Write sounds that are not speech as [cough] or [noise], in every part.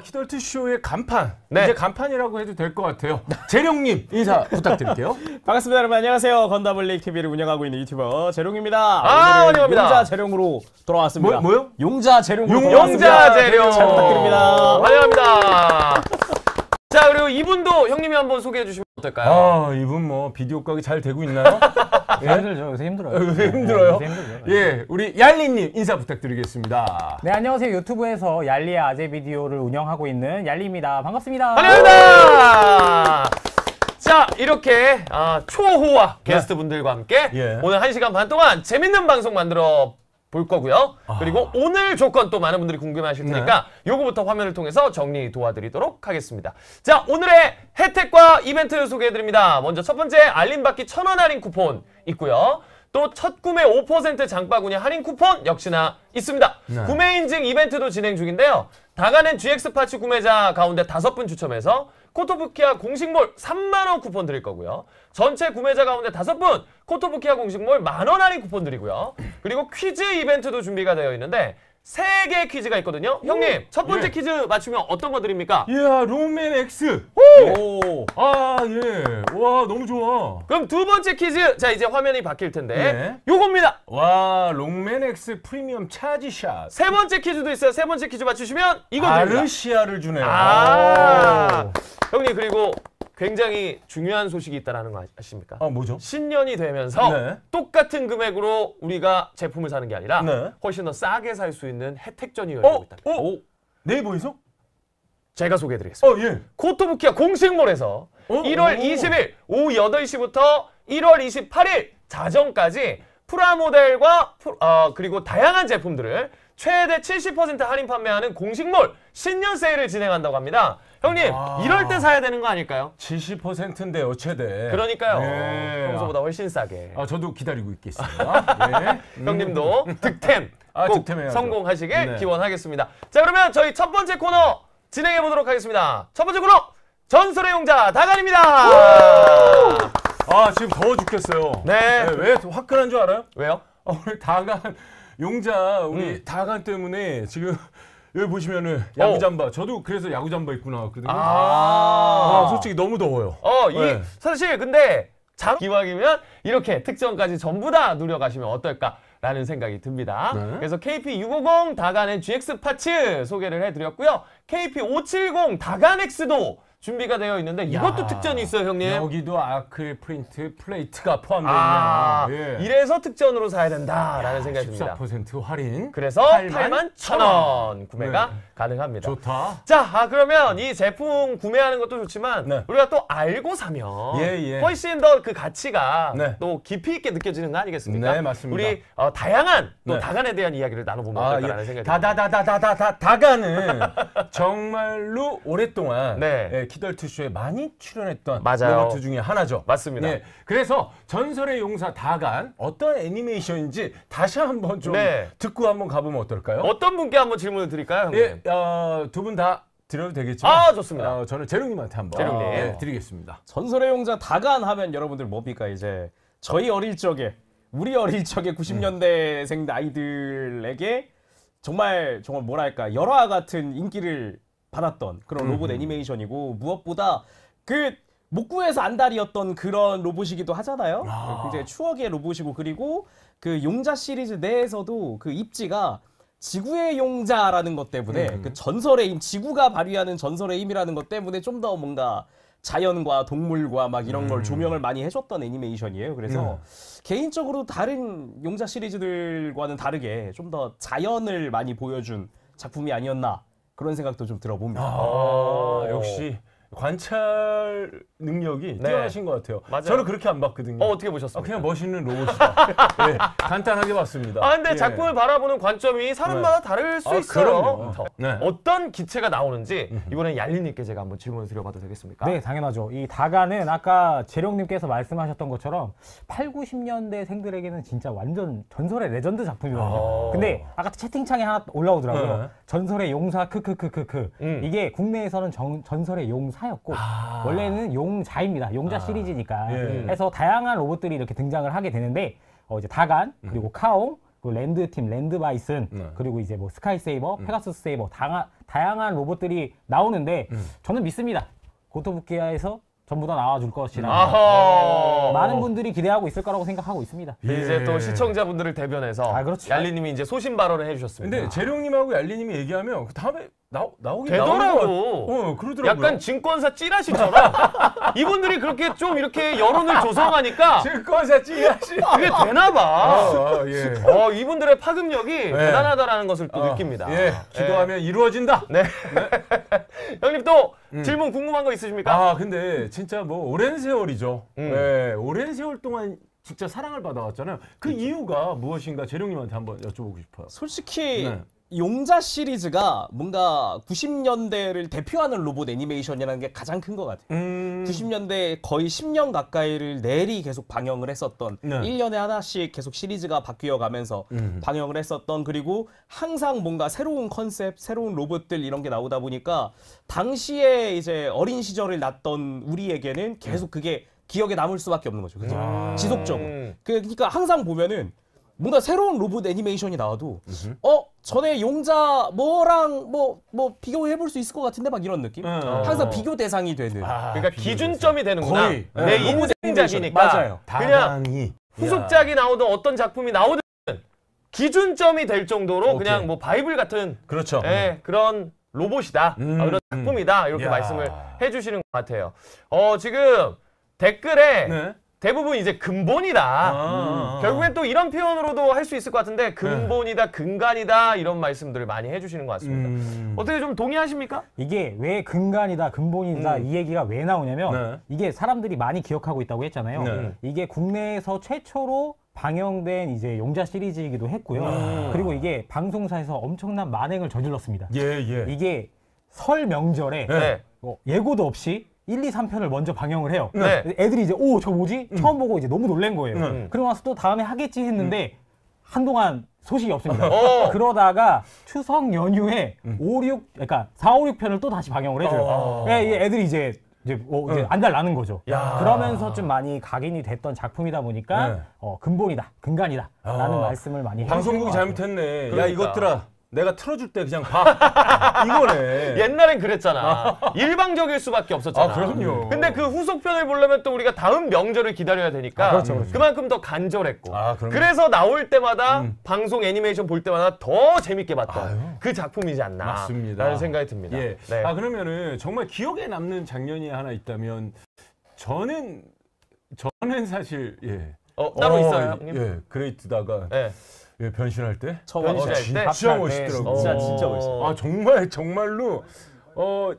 키덜트 쇼의 간판. 네. 이제 간판이라고 해도 될 것 같아요. 재룡님 인사 [laughs] 부탁드릴게요. 반갑습니다 여러분 안녕하세요 건다블릭 TV를 운영하고 있는 유튜버 재룡입니다. 아, 환영합니다. 용자 재룡으로 돌아왔습니다. 뭐- 뭐요? 용자 재룡으로 용- 돌아왔습니다. 용자 재룡 잘 부탁드립니다. 환영합니다. 자 그리고 이분도 형님이 한번 소개해 주시면 어떨까요? 아 이분 뭐 비디오 각이 잘 되고 있나요? [laughs] 힘들죠. 요새 힘들어요. 요새 힘들어요? 요새 힘들죠. 예, 우리 얄리님 인사 부탁드리겠습니다. 네, 안녕하세요. 유튜브에서 얄리의 아재 비디오를 운영하고 있는 얄리입니다. 반갑습니다. 환영합니다. 자 이렇게 아, 초호화 게스트 분들과 함께 예. 오늘 1시간 반 동안 재밌는 방송 만들어 볼 거고요. 그리고 오늘 조건 또 많은 분들이 궁금해하실 테니까 요거부터 화면을 통해서 정리 도와드리도록 하겠습니다. 자 오늘의 혜택과 이벤트 소개해드립니다. 먼저 첫 번째 알림받기 1000원 할인 쿠폰 있고요. 또 첫 구매 5% 장바구니 할인 쿠폰 역시나 있습니다. 구매 인증 이벤트도 진행 중인데요. 다간 GX parts 구매자 가운데 다섯 분 추첨해서 코토부키아 공식몰 3만 원 쿠폰 드릴 거고요. 전체 구매자 가운데 다섯 분 코토부키아 공식몰 만원 할인 쿠폰 드리고요. 그리고 퀴즈 이벤트도 준비가 되어 있는데 세 개의 퀴즈가 있거든요. 형님, 첫 번째 예. 퀴즈 맞추면 어떤 거 드립니까? 이야 록맨 X. 오. 아 예. 와 너무 좋아. 그럼 두 번째 퀴즈, 자 이제 화면이 바뀔 텐데 네. 요겁니다. 와 록맨 X 프리미엄 차지샷. 세 번째 퀴즈도 있어요. 세 번째 퀴즈 맞추시면 이거 드립니다. 아르시아를 주네요. 아, 형님 그리고 굉장히 중요한 소식이 있다라는 거 아십니까? 아 뭐죠? 신년이 되면서 네. 똑같은 금액으로 우리가 제품을 사는 게 아니라 네. 훨씬 더 싸게 살 수 있는 혜택전이 열리고 어? 있다. 어? 네이버에서? 제가 소개해드리겠습니다. 어 예. 코토부키아 공식몰에서 어? 1월 오. 20일 오후 8시부터 1월 28일 자정까지 프라모델과 어, 그리고 다양한 제품들을 최대 70% 할인 판매하는 공식몰 신년 세일을 진행한다고 합니다. 형님 아. 이럴 때 사야 되는 거 아닐까요? 70%인데요 최대. 그러니까요. 예. 평소보다 훨씬 싸게. 아 저도 기다리고 있겠습니다. 예. [laughs] 형님도 득템 아, 꼭 득템해야죠. 성공하시길 네. 기원하겠습니다. 자 그러면 저희 첫 번째 코너 진행해 보도록 하겠습니다. 첫 번째 코너 전설의 용자 다간입니다. 아 지금 더워 죽겠어요. 네. 왜 화끈한 줄 알아요? 왜요? 아, 우리 다간 용자 우리 음. 다간 때문에 지금 여기 보시면은 야구 잠바. 저도 그래서 야구 잠바 입고 나왔거든요. 아, 아, 솔직히 너무 더워요. 어, 이 네. 사실 근데 장 기왕이면 이렇게 특전까지 전부 다 누려가시면 어떨까 라는 생각이 듭니다. 네. 그래서 KP650 다간 의 GX parts 소개를 해드렸고요. KP570 다간 X도 준비가 되어 있는데 이것도 야. 특전이 있어요, 형님. 여기도 아크릴 프린트 플레이트가 포함되어 아, 있네요. 예. 이래서 특전으로 사야 된다라는 생각이 듭니다. 14% 할인. 그래서 8만 8만 1,000원 구매가 네. 가능합니다. 좋다. 자, 아, 그러면 이 제품 구매하는 것도 좋지만 네. 우리가 또 알고 사면 예, 예. 훨씬 더 그 가치가 네. 또 깊이 있게 느껴지는 거 아니겠습니까? 네, 맞습니다. 우리 어, 다양한 또 네. 다간에 대한 이야기를 나눠보면 어떨까라는 생각이 듭니다. 예. 다다다다다다다 다가는 [laughs] 정말로 오랫동안 네. 예, 키덜트 쇼에 많이 출연했던 맞아요. 로봇 중에 하나죠. 맞습니다. 예, 그래서 전설의 용사 다간 어떤 애니메이션인지 다시 한번 좀 네. 듣고 한번 가보면 어떨까요? 어떤 분께 한번 질문을 드릴까요, 형님? 예, 어, 두분 다 드려도 되겠지만 아, 좋습니다. 어, 저는 재룡님한테 한번 재룡님. 예, 드리겠습니다. 전설의 용자 다간 하면 여러분들 뭡니까 이제 저희 어릴 적에 우리 어릴 적에 90년대생 아이들에게 정말 정말 뭐랄까 열화 같은 인기를 받았던 그런 로봇 애니메이션이고 무엇보다 그 목구에서 안달이었던 그런 로봇이기도 하잖아요. 아. 굉장히 추억의 로봇이고 그리고 그 용자 시리즈 내에서도 그 입지가 지구의 용자라는 것 때문에 음. 그 전설의 힘, 지구가 발휘하는 전설의 힘이라는 것 때문에 좀 더 뭔가 자연과 동물과 막 이런 걸 조명을 많이 해줬던 애니메이션이에요. 그래서 개인적으로 다른 용자 시리즈들과는 다르게 좀 더 자연을 많이 보여준 작품이 아니었나 그런 생각도 좀 들어봅니다. 아, 역시 관찰 능력이 네. 뛰어나신 것 같아요. 맞아요. 저는 그렇게 안 봤거든요. 어, 어떻게 아, 보셨습니까? 그냥 멋있는 로봇이다. 예, [laughs] 간단하게 봤습니다. 아 근데 예. 작품을 바라보는 관점이 사람마다 다를 수 아, 있어요. 그럼요. 더. 네. 어떤 기체가 나오는지 이번엔 얄리님께 제가 한번 질문을 드려봐도 되겠습니까? 네, 당연하죠. 이 다간은 아까 재룡님께서 말씀하셨던 것처럼 8, 90년대 생들에게는 진짜 완전 전설의 레전드 작품이거든요. 아. 근데 아까 채팅창에 하나 올라오더라고요. 네. 전설의 용사 크크크크크. 음. 이게 국내에서는 정- 전설의 용사 였고 아. 원래는 용자입니다. 용자 시리즈니까. 예. 해서 다양한 로봇들이 이렇게 등장을 하게 되는데 어, 이제 다간 그리고 가온 그 랜드 팀, 랜드 바이슨, 네. 그리고 이제 뭐 스카이 세이버, 페가수스 세이버 다양한, 다양한 로봇들이 나오는데 저는 믿습니다. 고토부키아에서 전부 다 나와줄 것이라 아하. 많은 분들이 기대하고 있을 거라고 생각하고 있습니다. 이제 예. 또 시청자분들을 대변해서 아, 그렇죠. 얄리님이 이제 소신 발언을 해주셨습니다. 근데 재룡님하고 얄리님이 얘기하면 그 다음에 나 나오긴 되더라고. 어 그러더라고요. 약간 증권사 찌라시처럼 [laughs] 이분들이 그렇게 좀 이렇게 여론을 조성하니까 증권사 찌야시. 그게 되나 봐. 아, 예. 어, 이분들의 파급력이 대단하다라는 것을 또 느낍니다. 예, 기도하면 이루어진다. 네. [laughs] 형님 또 질문 궁금한 거 있으십니까? 아, 근데 진짜 뭐 오랜 세월이죠. 음. 예, 오랜 세월 동안 진짜 사랑을 받아왔잖아요. 그 이유가 무엇인가 재룡님한테 한번 여쭤보고 싶어요. 솔직히 네. 용자 시리즈가 뭔가 90년대를 대표하는 로봇 애니메이션이라는 게 가장 큰 것 같아요. 음, 90년대 거의 10년 가까이를 내리 계속 방영을 했었던 네. 1년에 하나씩 계속 시리즈가 바뀌어 가면서 음. 방영을 했었던 그리고 항상 뭔가 새로운 컨셉, 새로운 로봇들 이런 게 나오다 보니까 당시에 이제 어린 시절을 낳던 우리에게는 계속 그게 기억에 남을 수밖에 없는 거죠. 그죠? 아. 지속적으로. 음. 그- 그러니까 항상 보면은 뭔가 새로운 로봇 애니메이션이 나와도 어 전에 용자 뭐랑 뭐 뭐 비교해 볼 수 있을 것 같은데 막 이런 느낌. 어. 항상 비교 대상이 되는. 아, 그러니까 기준점이 되는구나. 거의. 내 네. 인생작이니까. 맞아요. 그냥 후속작이 나오든 어떤 작품이 나오든 기준점이 될 정도로 오케이. 그냥 뭐 바이블 같은 그렇죠. 예, 그런 로봇이다. 음, 아, 그런 작품이다. 이렇게 야. 말씀을 해주시는 것 같아요. 어, 지금 댓글에 네. 대부분 이제 근본이다. 아, 결국엔 또 이런 표현으로도 할 수 있을 것 같은데 근본이다, 근간이다 이런 말씀들을 많이 해주시는 것 같습니다. 음. 어떻게 좀 동의하십니까? 이게 왜 근간이다, 근본이다 이 얘기가 왜 나오냐면 네. 이게 사람들이 많이 기억하고 있다고 했잖아요. 네. 이게 국내에서 최초로 방영된 이제 용자 시리즈이기도 했고요. 음. 그리고 이게 방송사에서 엄청난 만행을 저질렀습니다. 예, 예. 이게 설 명절에 네. 어, 예고도 없이 1, 2, 3편을 먼저 방영을 해요. 네. 애들이 이제 오, 저 뭐지? 처음 보고 이제 너무 놀란 거예요. 음. 그러고 나서 또 다음에 하겠지 했는데 한동안 소식이 없습니다. 어. [laughs] 그러다가 추석 연휴에 5, 6 그러니까 4, 5, 6편을 또 다시 방영을 해줘요. 어. 예, 이 애들이 이제 이제, 어, 이제 안달 나는 거죠. 야. 그러면서 좀 많이 각인이 됐던 작품이다 보니까 네. 어, 근본이다, 근간이다 라는 아. 말씀을 많이 방송국이. 잘못했네. 야, 그러니까. 이것들아. 내가 틀어줄 때 그냥 봐. [laughs] 이거네. 옛날엔 그랬잖아. 일방적일 수밖에 없었잖아. 아, 그럼요. 근데 그 후속편을 보려면 또 우리가 다음 명절을 기다려야 되니까 아, 그렇죠, 그렇죠. 만큼 더 간절했고 아, 그럼요. 그래서 나올 때마다 방송 애니메이션 볼 때마다 더 재밌게 봤던 아유. 그 작품이지 않나 맞습니다. 라는 생각이 듭니다. 예. 네. 아 그러면은 정말 기억에 남는 장면이 하나 있다면 저는 저는 사실 예. 어, 따로 어, 있어요, 형님? 예. 그레이트 다간이 네. 예, 변신할 때. 처음 변신할 와서. 때? 진짜 때 멋있더라고. 진짜 진짜 멋있어. 아 정말 정말로 어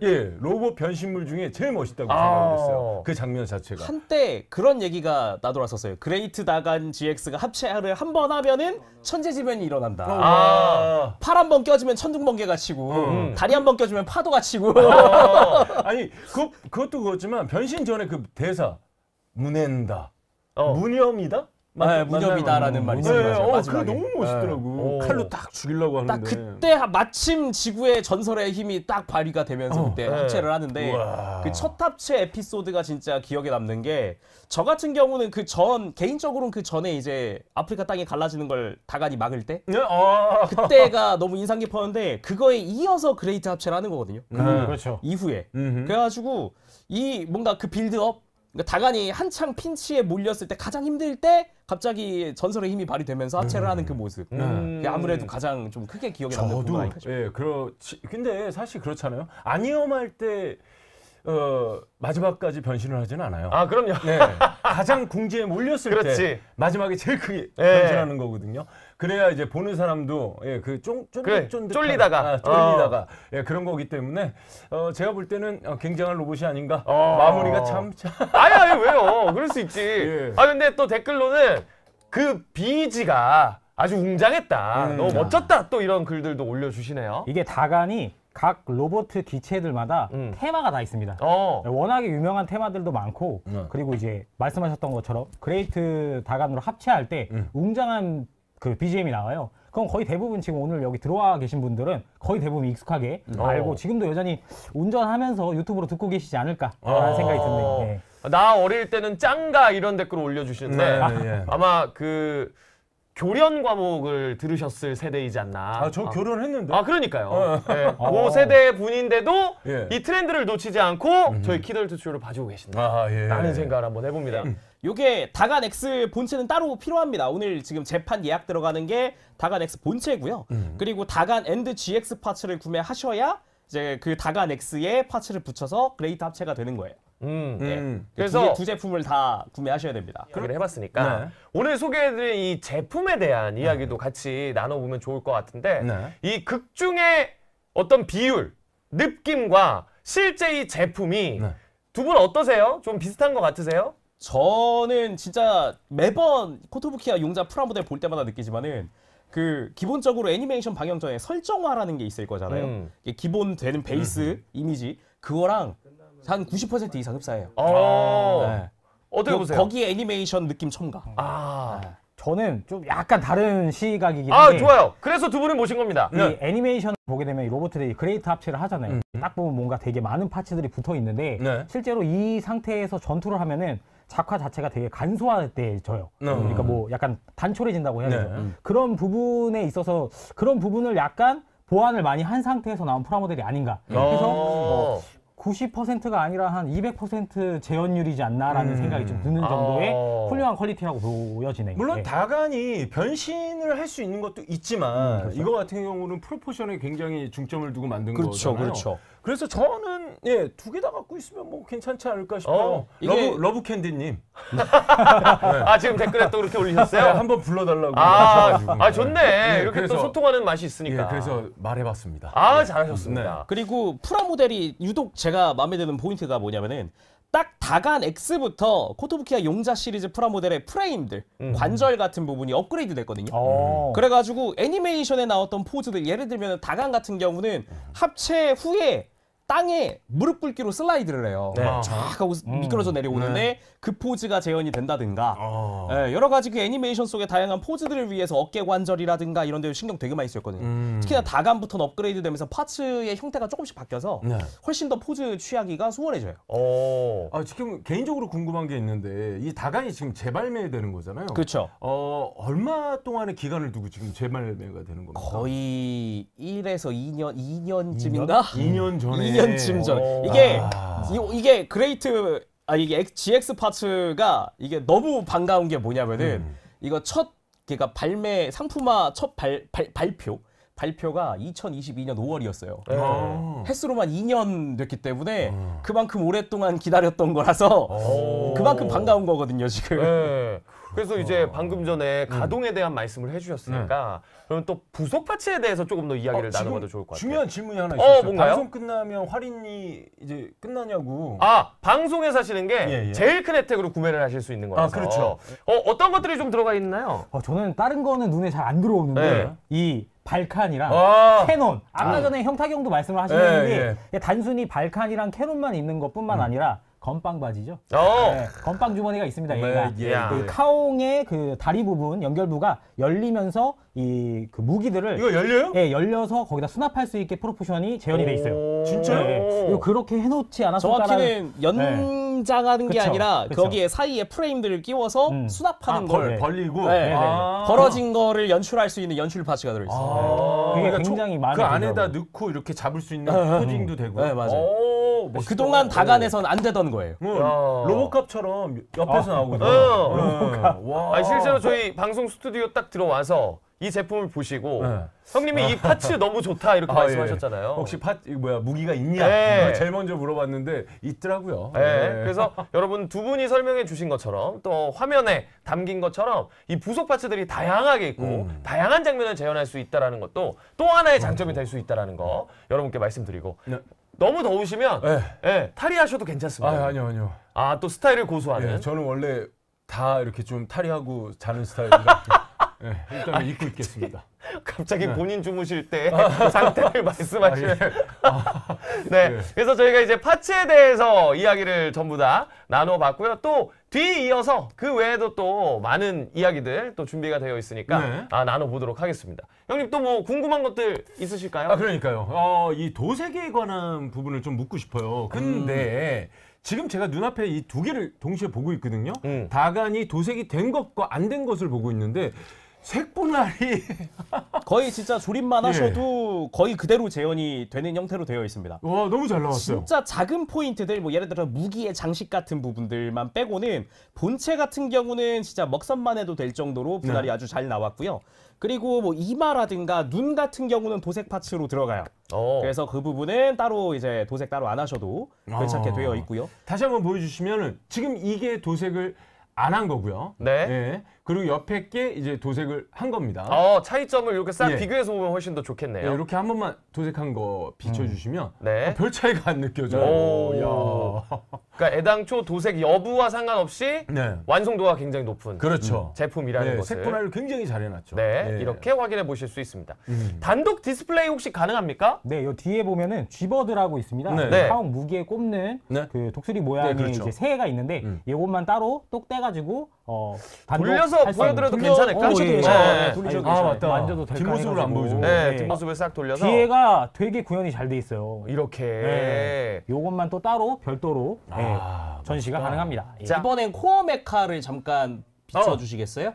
예, 로봇 변신물 중에 제일 멋있다고 아. 생각했어요. 그 장면 자체가. 한때 그런 얘기가 나돌았었어요. 그레이트 다간 GX가 합체를 한 번 하면은 천재지변이 일어난다. 아. 팔 한 번 껴주면 천둥번개가 치고 음. 다리 한 번 껴주면 파도가 치고 [laughs] 아니 그 그것도 그렇지만 변신 전에 그 대사 無念だ. 어. 무념이다? 네, 무념이다라는 말이 네, 있어요. 어, 그거 마지막에. 너무 멋있더라고. 네. 칼로 딱 죽이려고 하는데. 딱 그때 하- 마침 지구의 전설의 힘이 딱 발휘가 되면서 어. 그때 네. 합체를 하는데 우와. 그 첫 합체 에피소드가 진짜 기억에 남는 게 저 같은 경우는 그 전 개인적으로는 그 전에 이제 아프리카 땅이 갈라지는 걸 다간이 막을 때 네, 아. [laughs] 그때가 너무 인상 깊었는데 그거에 이어서 그레이트 합체를 하는 거거든요. 음. 그렇죠. 이후에 음흠. 그래가지고 이 뭔가 그 빌드업 그러니까 다간이 한창 핀치에 몰렸을 때 가장 힘들 때 갑자기 전설의 힘이 발휘되면서 합체를 하는 그 모습 음. 그게 아무래도 가장 좀 크게 기억에 남는 부분 저도 아닐까 싶어요. 예 그렇지 근데 사실 그렇잖아요 아니엄할 때 어, 마지막까지 변신을 하진 않아요. 아 그럼요. 네 가장 궁지에 몰렸을 그렇지. 때 마지막에 제일 크게 예. 변신하는 거거든요. 그래야 이제 보는 사람도 예 그 쫑 그래, 쫄리다가. 아, 쫄리다가 예 그런 거기 때문에 어, 제가 볼 때는 어, 굉장한 로봇이 아닌가 어. 마무리가 참, 참 아니 아니 왜요? 그럴 수 있지. [laughs] 예. 아 근데 또 댓글로는 그 BG가 아주 웅장했다. 음. 너무 멋졌다. 또 이런 글들도 올려주시네요. 이게 다간이 각 로봇 기체들마다 음. 테마가 다 있습니다. 어. 워낙에 유명한 테마들도 많고 네. 그리고 이제 말씀하셨던 것처럼 그레이트 다간으로 합체할 때 음. 웅장한 그 BGM이 나와요. 그럼 거의 대부분 지금 오늘 여기 들어와 계신 분들은 거의 대부분 익숙하게 알고 어. 지금도 여전히 운전하면서 유튜브로 듣고 계시지 않을까라는 어. 생각이 드네요. 네. 나 어릴 때는 짱가 이런 댓글 올려주시는데 네, 예. 아마 그 교련 과목을 들으셨을 세대이지 않나. 아, 저 결혼했는데. 아, 그러니까요. 예, [laughs] 그 세대 분인데도 예. 이 트렌드를 놓치지 않고 저희 키덜트 쇼를 봐주고 계신다. 아, 예. 라는 생각을 한번 해봅니다. 요게 다간 X 본체는 따로 필요합니다. 오늘 지금 재판 예약 들어가는 게 다간 X 본체고요. 그리고 다간 엔드 GX 파츠를 구매하셔야 이제 그 다간 X에 parts를 붙여서 그레이트 합체가 되는 거예요. 음. 음. 그래서 그래서 두, 제품을 다 구매하셔야 됩니다. 얘기를 해봤으니까 네. 오늘 소개해드린 이 제품에 대한 이야기도 같이 나눠보면 좋을 것 같은데 네. 이 극 중에 어떤 비율, 느낌과 실제 이 제품이 네. 두 분 어떠세요? 좀 비슷한 것 같으세요? 저는 진짜 매번 코토부키아 용자 프라모델 볼 때마다 느끼지만은 그 기본적으로 애니메이션 방영 전에 설정화라는 게 있을 거잖아요. 음. 이게 기본 되는 베이스 이미지 그거랑 한90% 이상 흡사해요. 어, 네. 어떻게 그- 보세요? 거기에 애니메이션 느낌 첨가. 아, 저는 좀 약간 다른 시각이긴 아 한데 좋아요. 그래서 두 분을 모신 겁니다. 이 애니메이션을 보게 되면 이 로봇들이 그레이트 합체를 하잖아요. 딱 보면 뭔가 되게 많은 parts들이 붙어 있는데 네. 실제로 이 상태에서 전투를 하면은 작화 자체가 되게 간소화돼져요. 네. 그러니까 뭐 약간 단촐해진다고 해야 네. 되죠. 그런 부분에 있어서 그런 부분을 약간 보완을 많이 한 상태에서 나온 프라모델이 아닌가. 그래서 어. 90%가 아니라 한 200% 재현율이지 않나라는 생각이 좀 드는 정도의 어. 훌륭한 퀄리티라고 보여지네요. 물론 네. 다간이 변신을 할 수 있는 것도 있지만 이거 같은 경우는 프로포션에 굉장히 중점을 두고 만든 그렇죠, 거잖아요. 그렇죠. 그래서 저는 예, 두 개 다 갖고 있으면 뭐 괜찮지 않을까 싶어요. 어, 이게- 러브 러브 캔디 님. [laughs] 아 지금 댓글에 또 그렇게 올리셨어요? 네, 한번 불러 달라고 아, 하셔가지고. 아 좋네. 예, 이렇게 또 그래서- 소통하는 맛이 있으니까. 예, 그래서 말해 봤습니다. 아 잘하셨습니다. 그리고 프라모델이 유독 제가 마음에 드는 포인트가 뭐냐면은 딱 다간 X부터 코토부키아 용자 시리즈 프라모델의 프레임들, 관절 같은 부분이 업그레이드 됐거든요. 어. 그래가지고 애니메이션에 나왔던 포즈들 예를 들면 다간 같은 경우는 합체 후에 땅에 무릎 꿇기로 슬라이드를 해요. 네. 쫙 하고 미끄러져 내려오는데 그 포즈가 재현이 된다든가 어. 예, 여러 가지 그 애니메이션 속의 다양한 포즈들을 위해서 어깨 관절이라든가 이런 데 신경 되게 많이 쓰였거든요. 음. 특히나 다간부터는 업그레이드 되면서 파츠의 형태가 조금씩 바뀌어서 네. 훨씬 더 포즈 취하기가 수월해져요. 오. 아, 지금 개인적으로 궁금한 게 있는데 이 다간이 지금 재발매되는 거잖아요. 그렇죠. 어, 얼마 동안의 기간을 두고 지금 재발매가 되는 겁니까? 거의 1에서 2년, 2년쯤인가? 2년 전에 2년쯤 전. 오. 이게 아. 이, 게 그레이트 아 이게 GX 파츠가 이게 너무 반가운 게 뭐냐면은 음. 이거 첫 그러니까 발매 상품화 첫 발, 발 발표 발표가 2022년 5월이었어요. 네. 아. 햇수로만 2년 됐기 때문에 음. 그만큼 오랫동안 기다렸던 거라서 오. 그만큼 반가운 거거든요 지금. 네. 그래서 이제 방금 전에 가동에 대한 말씀을 해주셨으니까 그럼 또 부속 parts에 대해서 조금 더 이야기를 어, 지금 나눠봐도 좋을 것 같아요. 중요한 질문이 하나 어, 있었어요. 뭔가요? 방송 끝나면 할인이 이제 끝나냐고. 아 방송에서 하시는 게 예, 예. 제일 큰 혜택으로 구매를 하실 수 있는 거라서. 아, 그렇죠. 어, 어떤 것들이 좀 들어가 있나요? 어, 저는 다른 거는 눈에 잘 안 들어오는데 네. 이 발칸이랑 아. cannon 아까 전에 형탁형도 말씀을 하셨는데 예, 이게 단순히 발칸이랑 cannon만 있는 것뿐만 아니라 건빵 바지죠. 어. 네, 건빵 주머니가 있습니다. 얘가 예, 야. 그 가온의 그 다리 부분 연결부가 열리면서 이 그 무기들을 이거 열려요? 예, 열려서 거기다 수납할 수 있게 proportion이 재현이 돼 있어요. 오. 진짜요? 네, 네. 이거 그렇게 해놓지 않았을까라는 정확히는 연장하는 게 그쵸, 아니라 그쵸. 거기에 사이에 프레임들을 끼워서 음. 수납하는 아, 걸 벌, 네. 벌리고. 네, 아. 벌어진 거를 연출할 수 있는 연출 파츠가 들어있어요. 아. 그게 그러니까 굉장히 초- 마음에 그 안에다. 넣고 이렇게 잡을 수 있는 네, 포징도 되고. 네, 맞아요. 오, 멋있다. 그동안 다간에선 안 되던 거예요. 뭐 야. 로봇캅처럼 옆에서 나오거든요. 어. 네. 와. 아니, 실제로 저희 방송 스튜디오 딱 들어와서 이 제품을 보시고 네. 형님이 이 파츠 [laughs] 너무 좋다 이렇게 아, 말씀하셨잖아요. 예. 혹시 파 뭐야 무기가 있냐? 네. 제일 먼저 물어봤는데 있더라고요. 네, 네. 그래서 여러분 두 분이 설명해 주신 것처럼 또 화면에 담긴 것처럼 이 부속 파츠들이 다양하게 있고 음. 다양한 장면을 재현할 수 있다라는 것도 또 하나의 장점이 될 수 있다라는 거 여러분께 말씀드리고 네. 너무 더우시면 네. 예, 탈의하셔도 괜찮습니다. 아 아니요 아니요. 아, 또 스타일을 고수하는. 예, 저는 원래 다 이렇게 좀 탈의하고 자는 스타일이라 [laughs] 예, 일단 입고 있겠습니다. 갑자기 본인 주무실 때 [laughs] 상태를 말씀하시는. [laughs] 네. 네. 그래서 저희가 이제 파츠에 대해서 이야기를 전부 다 나눠봤고요. 또 뒤이어서 그 외에도 또 많은 이야기들 또 준비가 되어 있으니까 네. 아, 나눠보도록 하겠습니다. 형님 또 뭐 궁금한 것들 있으실까요? 아 그러니까요. 어, 이 도색에 관한 부분을 좀 묻고 싶어요. 근데 지금 제가 눈앞에 이 두 개를 동시에 보고 있거든요. 음. 다간이 도색이 된 것과 안 된 것을 보고 있는데 색분할이 [laughs] 거의 진짜 조립만 예. 하셔도 거의 그대로 재현이 되는 형태로 되어 있습니다. 와 너무 잘 나왔어요. 진짜 작은 포인트들 뭐 예를 들어 무기의 장식 같은 부분들만 빼고는 본체 같은 경우는 진짜 먹선만 해도 될 정도로 분할이 네. 아주 잘 나왔고요. 그리고 뭐 이마라든가 눈 같은 경우는 도색 파츠로 들어가요. 어. 그래서 그 부분은 따로 이제 도색 따로 안 하셔도 괜찮게 아. 되어 있고요. 다시 한번 보여주시면은 지금 이게 도색을 안 한 거고요. 네. 예. 그리고 옆에 게 이제 도색을 한 겁니다. 어, 차이점을 이렇게 싹 예. 비교해서 보면 훨씬 더 예, 좋겠네요. 이렇게 한 번만 도색한 거 비춰주시면 네. 아, 별 차이가 안 느껴져요. 오. 야. 그러니까 애당초 도색 여부와 상관없이 네. 완성도가 굉장히 높은 그렇죠. 제품이라는 네, 것을 색분할을 굉장히 잘 해놨죠. 네, 예. 이렇게 확인해 보실 수 있습니다. 음. 단독 디스플레이 혹시 가능합니까? 네, 요 뒤에 보면은 G버드라고 있습니다. 네. 네. 사용 무기에 꼽는 네. 그 독수리 모양의 네, 그렇죠. 이제 새 개가 있는데 음. 이것만 따로 똑 떼가지고 어 돌려서. 보여드려도 돌려- 괜찮을까? 돌리셔도 예, 괜찮아요. 네. 네, 돌리셔도 아 괜찮아요. 맞다. 만져도 될까 뒷모습을 안 해가지고. 보여줘. 네, 네. 뒷모습을 싹 돌려서 뒤에가 되게 구현이 잘 돼 있어요. 이렇게 네. 요것만 또 따로 별도로 예, 아, 전시가 멋있다. 가능합니다. 예. 자. 이번엔 core mecha를 잠깐 비춰주시겠어요?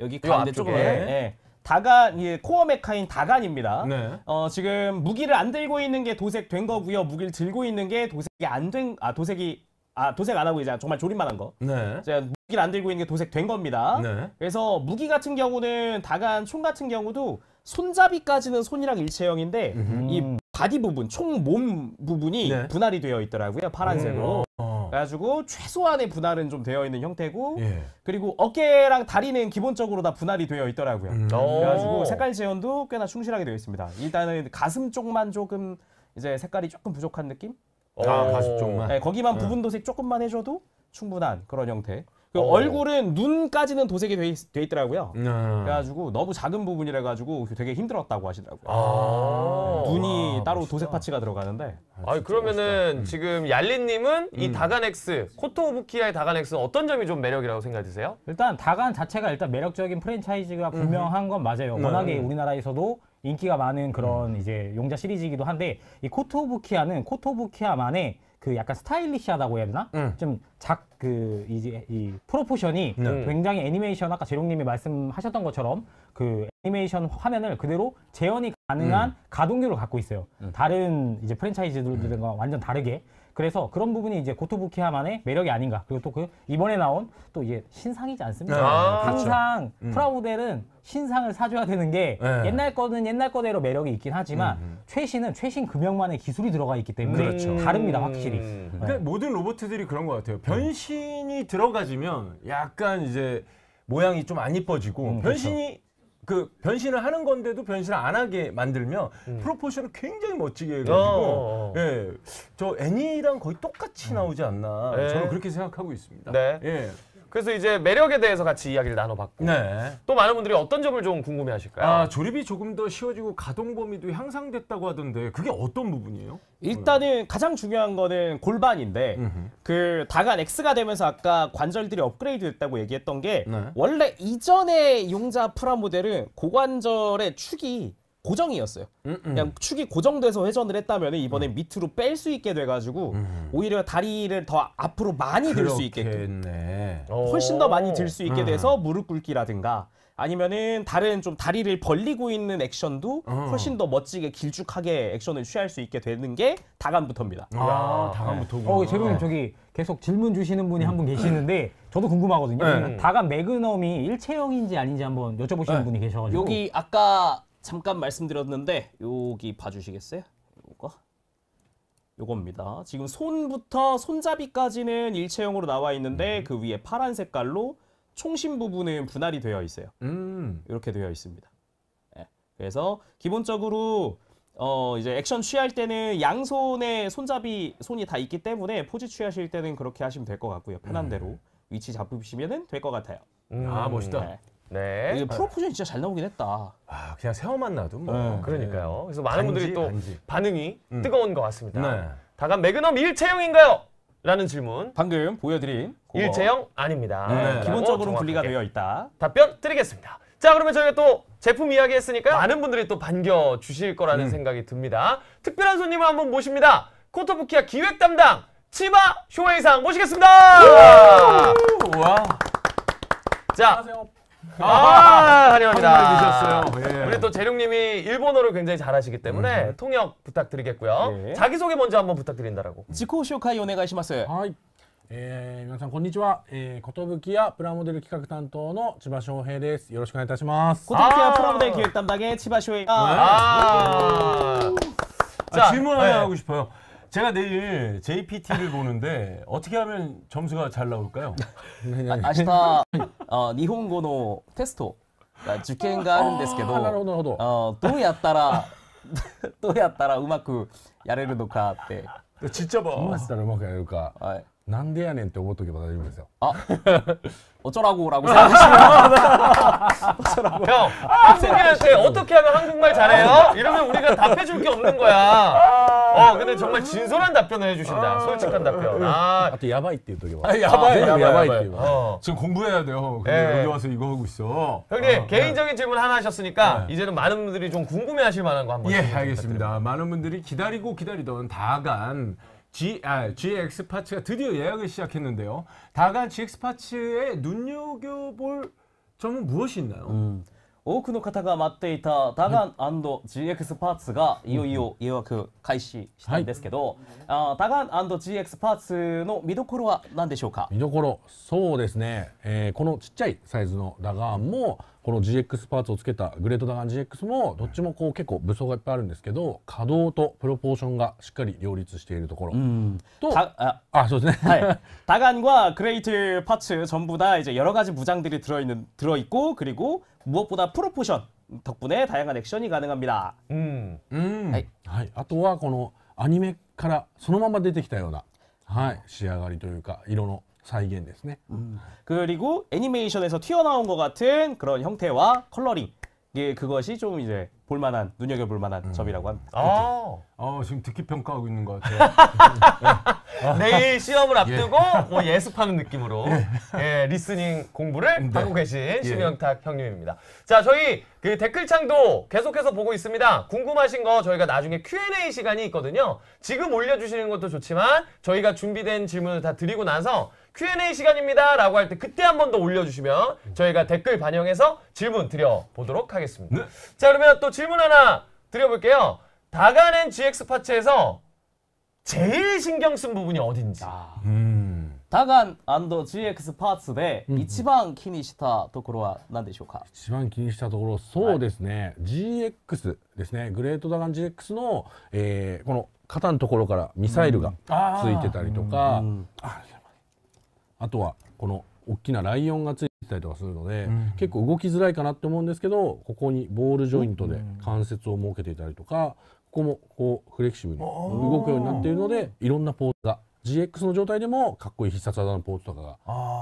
여기 가운데 앞쪽에. 조금 예. 다간 예, core mecha인 다간입니다. 네. 어, 지금 무기를 안 들고 있는 게 도색된 거고요. 무기를 들고 있는 게 도색이 안 된, 아, 도색이, 아, 도색 안 하고 이제 정말 조립만 한 거. 네. 제가 무기를 안 들고 있는 게 도색된 겁니다. 네. 그래서 무기 같은 경우는 다간 총 같은 경우도 손잡이까지는 손이랑 일체형인데 이 바디 부분, 총 몸 부분이 네. 분할이 되어 있더라고요. 파란색으로. 어. 그래가지고 최소한의 분할은 좀 되어 있는 형태고 예. 그리고 어깨랑 다리는 기본적으로 다 분할이 되어 있더라고요. 음. 어. 그래가지고 색깔 재현도 꽤나 충실하게 되어 있습니다. 일단은 가슴 쪽만 조금 이제 색깔이 조금 부족한 느낌? 아, 어. 가슴 쪽만. 네, 거기만 네. 부분 도색 조금만 해줘도 충분한 그런 형태. 그 어. 얼굴은 눈까지는 도색이 돼, 있, 돼 있더라고요. 네. 그래가지고 너무 작은 부분이라 가지고 되게 힘들었다고 하시더라고요. 아. 눈이 아, 따로 멋있다. 도색 파츠가 들어가는데 아, 그러면은 음. 지금 얄리님은 이 다간엑스 코토 오부키아의 다간엑스는 어떤 점이 좀 매력이라고 생각드세요? 일단 다간 자체가 일단 매력적인 프랜차이즈가 분명한 건 맞아요. 네. 워낙에 우리나라에서도 인기가 많은 그런 이제 용자 시리즈이기도 한데 이 코토부키아는 코토부키아만의 그 약간 스타일리시하다고 해야 되나? 음. 좀작 그 이제 이 프로포션이 네. 굉장히 애니메이션 아까 재롱님이 말씀하셨던 것처럼 그 애니메이션 화면을 그대로 재현이 가능한 가동률을 갖고 있어요. 다른 이제 프랜차이즈들과 완전 다르게. 그래서 그런 부분이 이제 고토부키아만의 매력이 아닌가. 그리고 또 그 이번에 나온 또 이게 신상이지 않습니까? 아, 그렇죠. 항상 음. 프라모델은 신상을 사줘야 되는 게 네. 옛날 거는 옛날 거대로 매력이 있긴 하지만 음, 최신은 최신 금형만의 기술이 들어가 있기 때문에 그렇죠. 다릅니다 확실히. 음. 그러니까 모든 로봇들이 그런 것 같아요. 변신이 들어가지면 약간 이제 모양이 좀 안 이뻐지고 음, 변신이 그 변신을 하는 건데도 변신을 안 하게 만들면 프로포션을 굉장히 멋지게 해가지고 어, 어, 어. 예, 저 애니랑 거의 똑같이 나오지 않나 네. 저는 그렇게 생각하고 있습니다. 네. 예. 그래서 이제 매력에 대해서 같이 이야기를 나눠봤고 네. 또 많은 분들이 어떤 점을 좀 궁금해하실까요? 아 조립이 조금 더 쉬워지고 가동 범위도 향상됐다고 하던데 그게 어떤 부분이에요? 일단은 가장 중요한 거는 골반인데 음흠. 그 다간 X가 되면서 아까 관절들이 업그레이드 됐다고 얘기했던 게 네. 원래 이전의 용자 프라 모델은 고관절의 축이 고정이었어요. 음, 음. 그냥 축이 고정돼서 회전을 했다면 이번엔 밑으로 뺄 수 있게 돼가지고 음. 오히려 다리를 더 앞으로 많이 들 수 있게끔 그렇겠네. 어. 훨씬 더 많이 들 수 있게 음. 돼서 무릎 꿇기라든가 아니면은 다른 좀 다리를 벌리고 있는 액션도 어. 훨씬 더 멋지게 길쭉하게 액션을 취할 수 있게 되는 게 다간부터입니다. 아, 다음부터. 어, 재롱님 저기 계속 질문 주시는 분이 한 분 계시는데 저도 궁금하거든요. 네. 다간 매그넘이 일체형인지 아닌지 한번 여쭤보시는 네. 분이 계셔가지고 여기 아까 잠깐 말씀드렸는데 여기 봐주시겠어요? 요거 요겁니다. 지금 손부터 손잡이까지는 일체형으로 나와 있는데 그 위에 파란 색깔로 총심 부분은 분할이 되어 있어요. 음. 이렇게 되어 있습니다. 예. 그래서 기본적으로 어 이제 액션 취할 때는 양손에 손잡이 손이 다 있기 때문에 포즈 취하실 때는 그렇게 하시면 될 것 같고요. 편한 대로 위치 잡으시면 될 것 같아요. 음. 아, 멋있다. 네. 네. 이게 프로포션이 진짜 잘 나오긴 했다. 아, 그냥 세워만 놔도 뭐. 네, 그러니까요. 그래서 많은 반지, 분들이 또 반지. 반응이 음. 뜨거운 것 같습니다. 네. 다간 매그넘 일체형인가요? 라는 질문. 방금 보여드린 그거. 일체형 아닙니다. 네, 라고 기본적으로는 분리가 정확하게 되어 있다. 답변 드리겠습니다. 자, 그러면 저희가 또 제품 이야기 했으니까 많은 분들이 또 반겨 주실 거라는 음. 생각이 듭니다. 특별한 손님을 한번 모십니다. 코토부키아 기획 담당 치바 쇼웨이상 모시겠습니다. 와. 자, 아, 환영합니다. 드셨어요. 예. 우리 또 재룡님이 일본어를 굉장히 잘하시기 때문에 통역 부탁드리겠고요. 네. 자기소개 먼저 한번 부탁드린다라고. 自己紹介お願いします。はい、えー皆さんこんにちは、えー、寿やプラモデル企画担当の千葉翔平ですよろしくお願いいたします고토키야 아. 프라모델 기획 담당의 치바쇼입니다. 아. 아, 질문 하나 네. 하고 싶어요. 제가 내일 JPT를 보는데 어떻게 하면 점수가 잘 나올까요? 明日、あ日本語のテストが受験があるんですけど、あーなるほどなるほどあどうやったらどうやったらうまくやれるのかって。 진짜 봐. どうやったらうまくやれるかはい。 なんでやねんって思っとけば大丈夫ですよ 아, [laughs] 어쩌라고라고 생각하시면 [laughs] 형, 한국인한테 어떻게 하면 한국말 잘해요? 이러면 우리가 답해줄 게 없는 거야. 어, 근데 정말 진솔한 답변을 해주신다. 솔직한 답변. 아, あとやばいって言っとけば 아, 야바이,全部やばいっていうの 어. 지금 공부해야 돼요. 근데 예. 여기 와서 이거 하고 있어. 형님, 개인적인 질문 하나 하셨으니까 이제는 많은 분들이 좀 궁금해하실 만한 거 한번. 예, 질문 알겠습니다. 많은 분들이 기다리고 기다리던 다간 G, 아, GX 파츠가 드디어 예약을 시작했는데요. 다간 GX 파츠에 눈여겨볼 점은 무엇이 있나요? うん多くの方が待っていたダガン &GX パーツがいよいよ予約開始したんですけど、あダガン &GX パーツの見どころは何でしょうか見どころそうですね、えーこのちっちゃいサイズのダガーンも この GX パーツをつけたグレートダガン GX もどっちもこう結構武装がいっぱいあるんですけど可動とプロポーションがしっかり両立しているところ、と다, 아, あそうですね、 네. 다간과 그레이트 파츠 전부 다 이제 여러 가지 무장들이 들어있는 들어있고 그리고 무엇보다 프로포션 덕분에 다양한 액션이 가능합니다. 음. 음. はいはい、あとはこのアニメからそのまま出てきたような、はい、仕上がりというか色の 再現ですね。 그리고 애니메이션에서 튀어나온 것 같은 그런 형태와 컬러링 예, 그것이 좀 이제 볼만한 눈여겨 볼만한 점이라고 합니다. 아. 아, 지금 듣기 평가하고 있는 것 같아요. [laughs] 내일 시험을 앞두고 뭐 예습하는 느낌으로 예, 리스닝 공부를 네. 하고 계신 심영탁 형님입니다. 자, 저희 그 댓글창도 계속해서 보고 있습니다. 궁금하신 거 저희가 나중에 Q&A 시간이 있거든요. 지금 올려주시는 것도 좋지만 저희가 준비된 질문을 다 드리고 나서 Q&A 시간입니다 라고 할 때 그때 한 번 더 올려주시면 저희가 댓글 반영해서 질문 드려보도록 하겠습니다. 네. 자, 그러면 또 질문 하나 드려볼게요. 다가낸 GX 파츠에서 제일 신경 쓴 부분이 어딘지. 음. 다간 GX パーツで一番気にしたところは何でしょうか、一番気にしたところそうですね、GX ですねグレートダガン GX の、えーこの肩のところからミサイルがついてたりとか、あ あとはこの大きなライオンがついてたりとかするので、結構動きづらいかなって思うんですけどここにボールジョイントで関節を設けていたりとかここもこうフレキシブルに動くようになっているのでいろんなポーズが GX の状態でもかっこいい必殺技のポーズとかが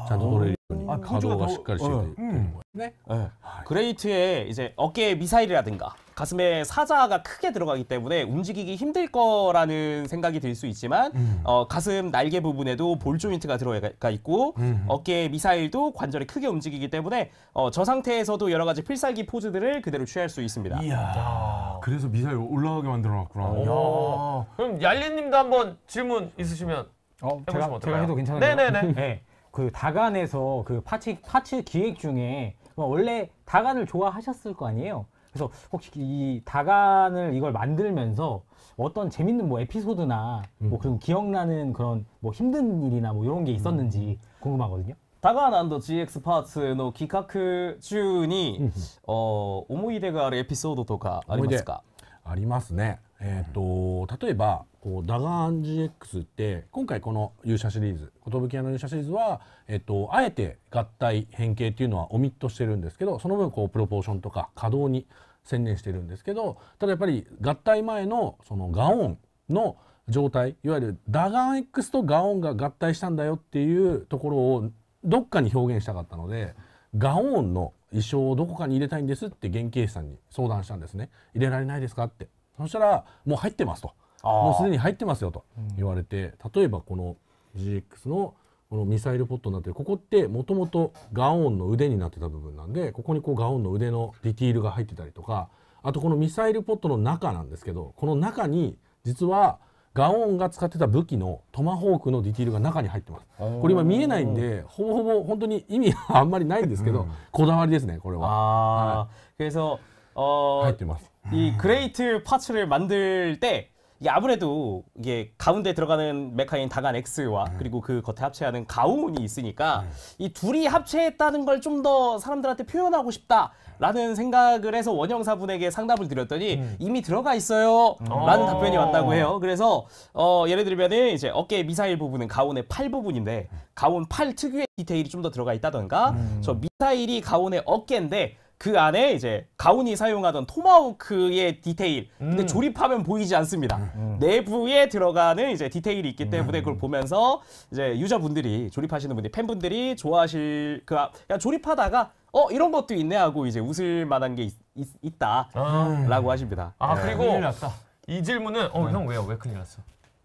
ちゃんと取れる 그러니까 아, 강조가 과도가 더- 식갈시 어, 음. 네? 예. 그레이트에 이제 어깨에 미사일이라든가 가슴에 사자가 크게 들어가기 때문에 움직이기 힘들 거라는 생각이 들 수 있지만 음. 어, 가슴 날개 부분에도 볼 조인트가 들어가 있고 음. 어깨에 미사일도 관절이 크게 움직이기 때문에 어, 저 상태에서도 여러 가지 필살기 포즈들을 그대로 취할 수 있습니다. 이야. 그래서 미사일 올라가게 만들어 놨구나. 그럼 얄리님도 한번 질문 있으시면 어, 제가, 제가 해도 괜찮은가요? 네네네. [laughs] 네. 그 다간에서 그 파츠 파츠 기획 중에 뭐 원래 다간을 좋아하셨을 거 아니에요. 그래서 혹시 이 다간을 이걸 만들면서 어떤 재밌는 뭐 에피소드나 뭐 그런 기억나는 그런 뭐 힘든 일이나 뭐 이런 게 있었는지 궁금하거든요. タガー &GX パーツの企画中に、お思い出があるエピソードとかありますかありますね。えっ、と例えば こうダガーン GX って今回この勇者シリーズ寿屋の勇者シリーズはえっ、とあえて合体変形っていうのはオミットしてるんですけどその分こうプロポーションとか稼働に専念してるんですけどただやっぱり合体前のそのガオンの状態いわゆるダガーン X とガオンが合体したんだよっていうところをどっかに表現したかったのでガオンの衣装をどこかに入れたいんですって原型師さんに相談したんですね。入れられないですかって。そしたらもう入ってますと。もうすでに入ってますよと言われて例えばこの GX のこのミサイルポットになってるここってもともとガオンの腕になってた部分なんでここにこうガオンの腕のディティールが入ってたりとかあとこのミサイルポットの中なんですけどこの中に実は ガオンが使ってた武器のトマホークのディティールが中に入ってますこれ今見えないんでほぼほぼ本当に意味はあんまりないんですけど、こだわりですねこれは 아 그래서 어, 入ってます 이 그레이트 파츠를 만들 때 이게 아무래도 이게 가운데 들어가는 mecha인 다간 X와 그리고 그 겉에 합체하는 가온이 있으니까 이 둘이 합체했다는 걸 좀 더 사람들한테 표현하고 싶다라는 생각을 해서 원형사분에게 상담을 드렸더니 이미 들어가 있어요 라는 어. 답변이 왔다고 해요. 그래서 어, 예를 들면은 이제 어깨 미사일 부분은 가온의 팔 부분인데 가온 팔 특유의 디테일이 좀 더 들어가 있다던가 저 미사일이 가온의 어깨인데 그 안에 이제 가온이 사용하던 토마호크의 디테일. 근데 조립하면 보이지 않습니다. 내부에 들어가는 이제 디테일이 있기 때문에 그걸 보면서 이제 유저분들이 조립하시는 분들 팬분들이 좋아하실 그 아- 그냥 조립하다가 어 이런 것도 있네 하고 이제 웃을 만한 게 있, 다 아, 라고 하십니다. 아 큰일 그리고 났다. 이 질문은 어 형 왜요? 왜 큰일 났어?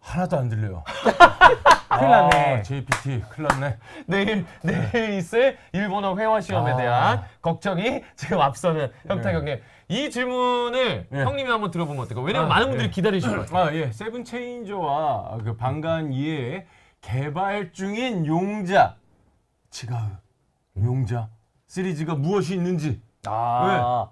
하나도 안 들려요. [laughs] 큰일 났네. 아, JPT 큰일 났네. 내일 내일 있을 일본어 회화 시험에 아. 대한 걱정이 지금 앞서는 형탁 네. 형님. 이 질문을 네. 형님이 한번 들어보면 어떨까요? 왜냐면 아, 많은 분들이 네. 기다리실 거예요. 아, 예. 세븐 체인저와 그 방간 이에 개발 중인 용자 치가우 용자 시리즈가 무엇이 있는지 아,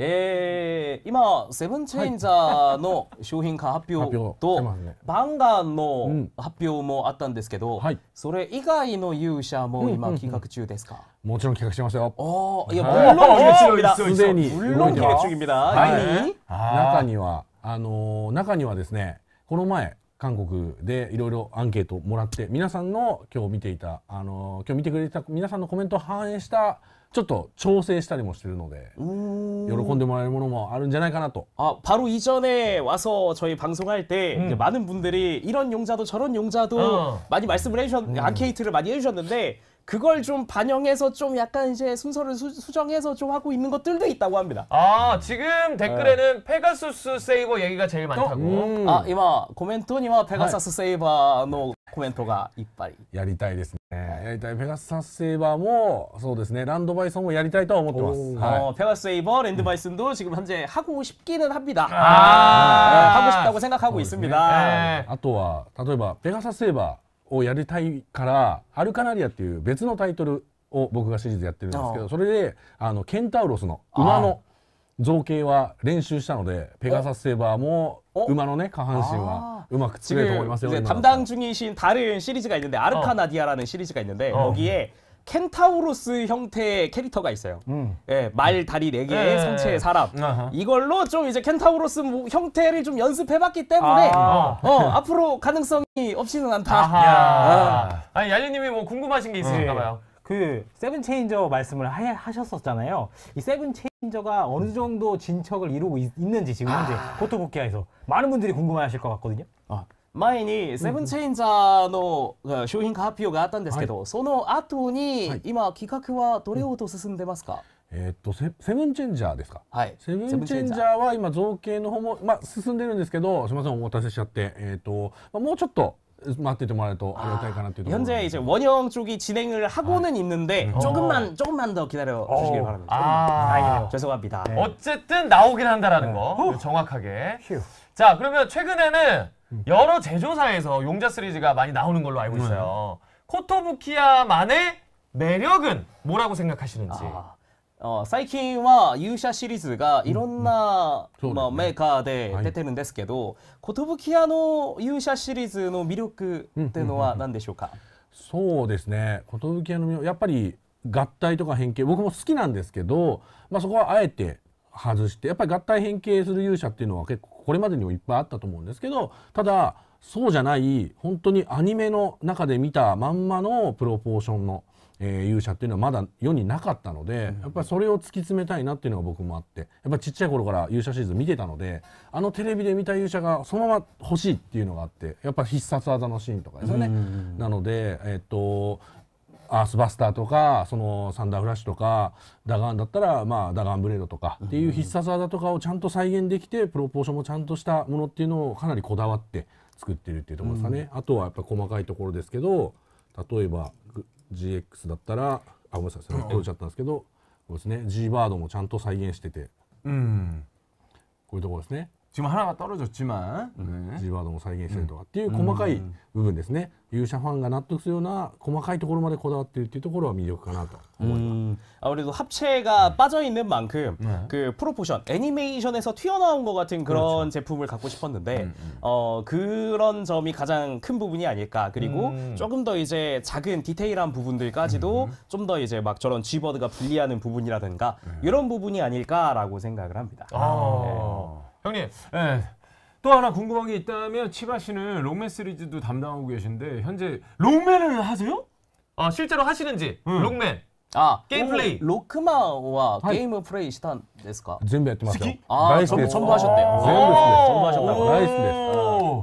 예,今セブンチェンジャーの商品化発表発表してとますねバンガンのうん発表もあったんですけど、はいそれ以外の勇者も今うんうんうん企画中ですか。もちろん企画してますよ 어, 예, 아, 물론 기획 중입니다. 있어, 있어. すでに 물론 動いて 기획 ます 중입니다. 네. 이미 中にはあのー中にはですねこの前韓国でいろいろアンケートもらって皆さんの今日見ていたあのー今日見てくれてた皆さんのコメントを反映した ちょっと調整したりもしてるので 음, 喜んでもらえるものもあるんじゃないかなと 아, 바로 이전에 와서 저희 방송할 때 음. 이제 많은 분들이 이런 용자도 저런 용자도 어. 많이 말씀을 해주셨, 앙케이트를 많이 해주셨는데 그걸 좀 반영해서 좀 약간 이제 순서를 수, 수정해서 좀 하고 있는 것들도 있다고 합니다. 아 지금 댓글에는 페가수스 세이버 얘기가 제일 많다고. うんあ、今コメントにはペガサスセイバーのコメントがいっぱい。やりたいですねやりたいペガサスセーバーもそうですねランドバイソンもやりたいとは思ってます、 오. はい 어, 페가스 세이버 랜드바이슨도 지금 현재 하고 싶기는 합니다. 네, 아. 하고 싶다고 생각하고 있습니다. 네. あとは例えばペガサスセーバー をやりたいからアルカナリアっていう別のタイトルを僕がシリーズやってるんですけあどそれであのケンタウロスの馬の造形は練習したのでペガサスセーバーもお馬のね下半身はうまく作れると思い 지금 ますよ 이제 今だったら 담당 중이신 다른 시리즈가 있는데 아르카나디아라는 시리즈가 있는데 어. 거기에 켄타우로스 형태의 캐릭터가 있어요. 음. 예, 말 다리 네 개의 네. 상체의 사람. 아하. 이걸로 좀 이제 켄타우로스 모- 형태를 좀 연습해봤기 때문에 아. 어, 앞으로 가능성이 없지는 않다. 아하. 아니 얄리님이 뭐 궁금하신 게 있으신가 네. 봐요. 그 세븐 체인저 말씀을 하, 하셨었잖아요. 이 세븐 체인저가 어느 정도 진척을 이루고 있, 는지 지금 현재 고토부키야에서 많은 분들이 궁금해하실 것 같거든요. 前にセブンチェインジャーのが商品化発表があったんですけど、その後に、はい今企画はどれほど進んでますか、えーっとセセブンチェンジャーですかはいセブンチェンジャーは今造形の方も、まあ、進んでるんですけどすみませんお待たせしちゃって、えーっとまあ、もうちょっと待っててもらえるとありがたいかなっていうところ 현재 이제 원형 쪽이 진행을 하고는 있는데 조금만 조금만 더 기다려 주시길 어. 바랍니다. 아. 다행이네요. 죄송합니다. 네. 어쨌든 나오긴 한다라는 거 정확하게. 휴. 자 그러면 최근에는 여러 제조사에서 용자 시리즈가 많이 나오는 걸로 알고 있어요. 코토부키야만의 매력은 뭐라고 생각하시는지. ああ最近は勇者シリーズがいろんな、そうですねまあ、メーカーではい出てるんですけど、寿屋の勇者シリーズの魅力っていうのは何でしょうか、そうですね寿屋のやっぱり合体とか変形僕も好きなんですけど、まあ、そこはあえて 外してやっぱり合体変形する勇者っていうのは結構これまでにもいっぱいあったと思うんですけどただそうじゃない本当にアニメの中で見たまんまのプロポーションの、えー勇者っていうのはまだ世になかったので、やっぱりそれを突き詰めたいなっていうのが僕もあってやっぱりちっちゃい頃から勇者シリーズ見てたのであのテレビで見た勇者がそのまま欲しいっていうのがあってやっぱ必殺技のシーンとかですよね。なので、えっとアースバスターとかそのサンダーフラッシュとかダガンだったら、まあ、ダガンブレードとかっていう必殺技とかをちゃんと再現できてプロポーションもちゃんとしたものっていうのをかなりこだわって作ってるっていうところですかね、あとはやっぱ細かいところですけど例えばグ GX だったらあごめんなさいそれ取れちゃったんですけど、こうですね G バードもちゃんと再現してて。 음. こういうところですね 지금 하나가 떨어졌지만 네. ジーワードも再現したりとかっていう細かい部分ですね、勇者ファンが納得するような細かいところまでこだわってるっていうところは魅力かなと思います。 음, 아무래도 합체가 빠져 있는 만큼 그 프로포션 애니메이션에서 튀어나온 것 같은 그런 제품을 갖고 싶었는데 어 그런 점이 가장 큰 부분이 아닐까 그리고 음. 조금 더 이제 작은 디테일한 부분들까지도 좀 더 이제 막 저런 G버드가 불리하는 부분이라든가 이런 부분이 아닐까라고 생각을 합니다. 아. 형님 예. 또 하나 궁금한 게 있다면 치바 씨는 롱맨 시리즈도 담당하고 계신데 현재 롱맨을 하세요? 아, 실제로 하시는지 롱맨 아 게임 플레이. 로크마와 하이. 게임 플레이 시탄 데스까? 全部やってますよ 스키? 。 아 大好き 전, です。 전부 하셨대요. 아. 전부 했어요. 전부 하셨다고. 나이스です。 오.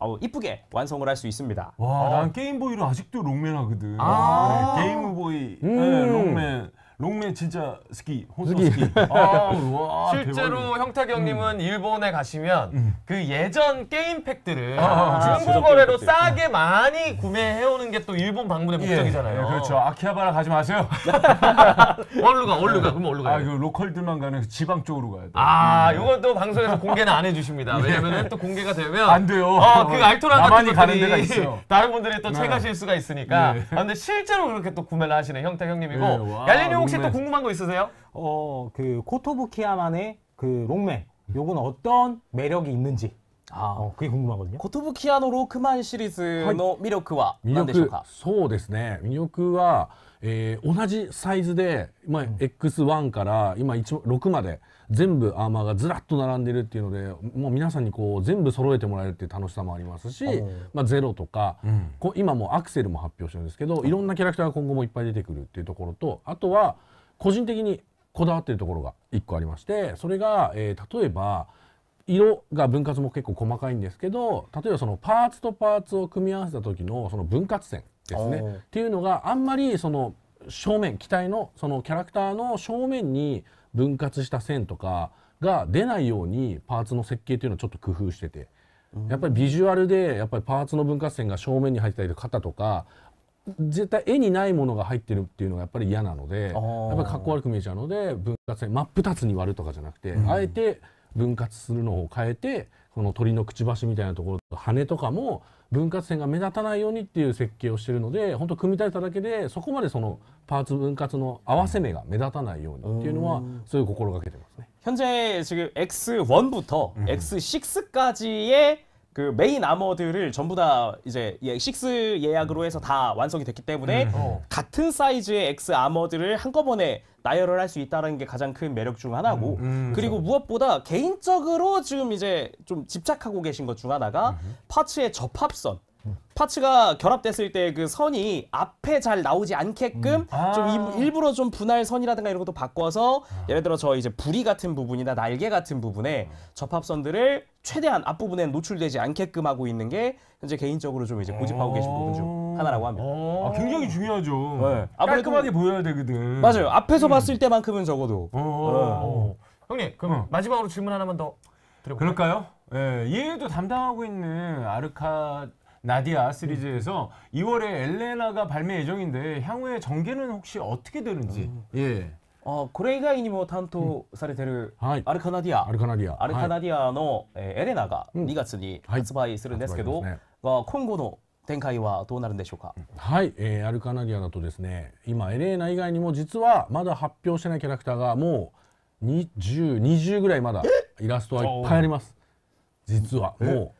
어, 이쁘게 완성을 할 수 있습니다. 와, 난 게임보이로 아직도 록맨 하거든. 아. 네, 게임보이, 음. 네, 롱맨. 롱맨 진짜 스키, 혼서 스키. 스키. [laughs] 아, 와, 실제로 대박이네. 형탁이 형님은 일본에 가시면 그 예전 게임 팩들을 아, 중고 거래로 팩들. 싸게 많이 구매해 오는 게 또 일본 방문의 목적이잖아요. 예, 그렇죠. 아키하바라 가지 마세요. [laughs] 얼루 가, 얼루 가. 그럼 얼루 아, 가요. 그 로컬들만 가는 그 지방 쪽으로 가야 돼. 아, 요건 또 방송에서 공개는 안 해주십니다. [laughs] 왜냐면은 또 공개가 되면 안 돼요. 어, 그 알토란 같은 가는 데가 것들이 있어. 다른 분들이 또 네. 채가실 수가 있으니까. 네. 아, 근데 실제로 그렇게 또 구매를 하시는 형탁 형님이고. 네, 와, 얄린이 혹시 롱맨. 또 궁금한 거 있으세요? 어, 그 코토부키야만의 그 롱맨 요건 어떤 매력이 있는지 아, 어, 그게 궁금하거든요. 고토부키아노 로크만 시리즈의魅力は 魅 何でしょう力かそうですね魅力は、 えー同じサイズで、まあ X1 から今1 6まで全部アーマーがずらっと並んでるっていうのでもう皆さんにこう全部揃えてもらえるっていう楽しさもありますし、まあ、ゼロとか、こう今もうアクセルも発表してるんですけどいろんなキャラクターが今後もいっぱい出てくるっていうところとあとは個人的にこだわってるところが1個ありましてそれが、えー例えば色が分割も結構細かいんですけど例えばそのパーツとパーツを組み合わせた時のその分割線ですね。っていうのがあんまりその正面機体のそのキャラクターの正面に分割した線とかが出ないようにパーツの設計っていうのをちょっと工夫しててやっぱりビジュアルでやっぱりパーツの分割線が正面に入ってたりとか肩とか絶対絵にないものが入ってるっていうのがやっぱり嫌なのでやっぱりかっこ悪く見えちゃうので分割線真っ二つに割るとかじゃなくて、あえて分割するのを変えてこの鳥のくちばしみたいなところと羽とかも分割線が目立たないようにっていう設計をしてるので本当組み立てただけでそこまでそのパーツ分割の合わせ目が目立たないようにっていうのはそういう心がけてますね。 현재 지금 X1부터 X6까지의 그 메인 아머들을 전부 다 이제 6 예약으로 해서 다 완성이 됐기 때문에 같은 사이즈의 X 아머들을 한꺼번에 나열을 할 수 있다는 게 가장 큰 매력 중 하나고 그리고 무엇보다 개인적으로 지금 이제 좀 집착하고 계신 것 중 하나가 파츠의 접합선 파츠가 결합됐을 때 그 선이 앞에 잘 나오지 않게끔 아. 좀 일- 일부러 좀 분할 선이라든가 이런 것도 바꿔서 예를 들어 저 이제 부리 같은 부분이나 날개 같은 부분에 접합선들을 최대한 앞부분에 노출되지 않게끔 하고 있는 게 현재 개인적으로 좀 이제 고집하고 계신 부분 중 하나라고 합니다. 아, 굉장히 중요하죠. 네. 아무래도- 깔끔하게 보여야 되거든. 맞아요. 앞에서 봤을 때만큼은 적어도 어, 어, 어. 형님, 그럼 마지막으로 질문 하나만 더 드려볼까요? 그럴까요? 예, 얘도 담당하고 있는 아르카 나디아 시리즈에서 2월에 엘레나가 발매 예정인데 향후에 전개는 혹시 어떻게 되는지. 예. 어, これ以外にも担当されてるはいアルカナディアアルカナディアアルカナディアの、えーエレナが2月にはい発売するんですけど、発売ですねが今後の展開はどうなるんでしょうか、はい、えーアルカナディアだとですね今エレーナ以外にも実はまだ発表してないキャラクターがもう2020ぐらいまだイラストはいっぱいあります実はもう 어,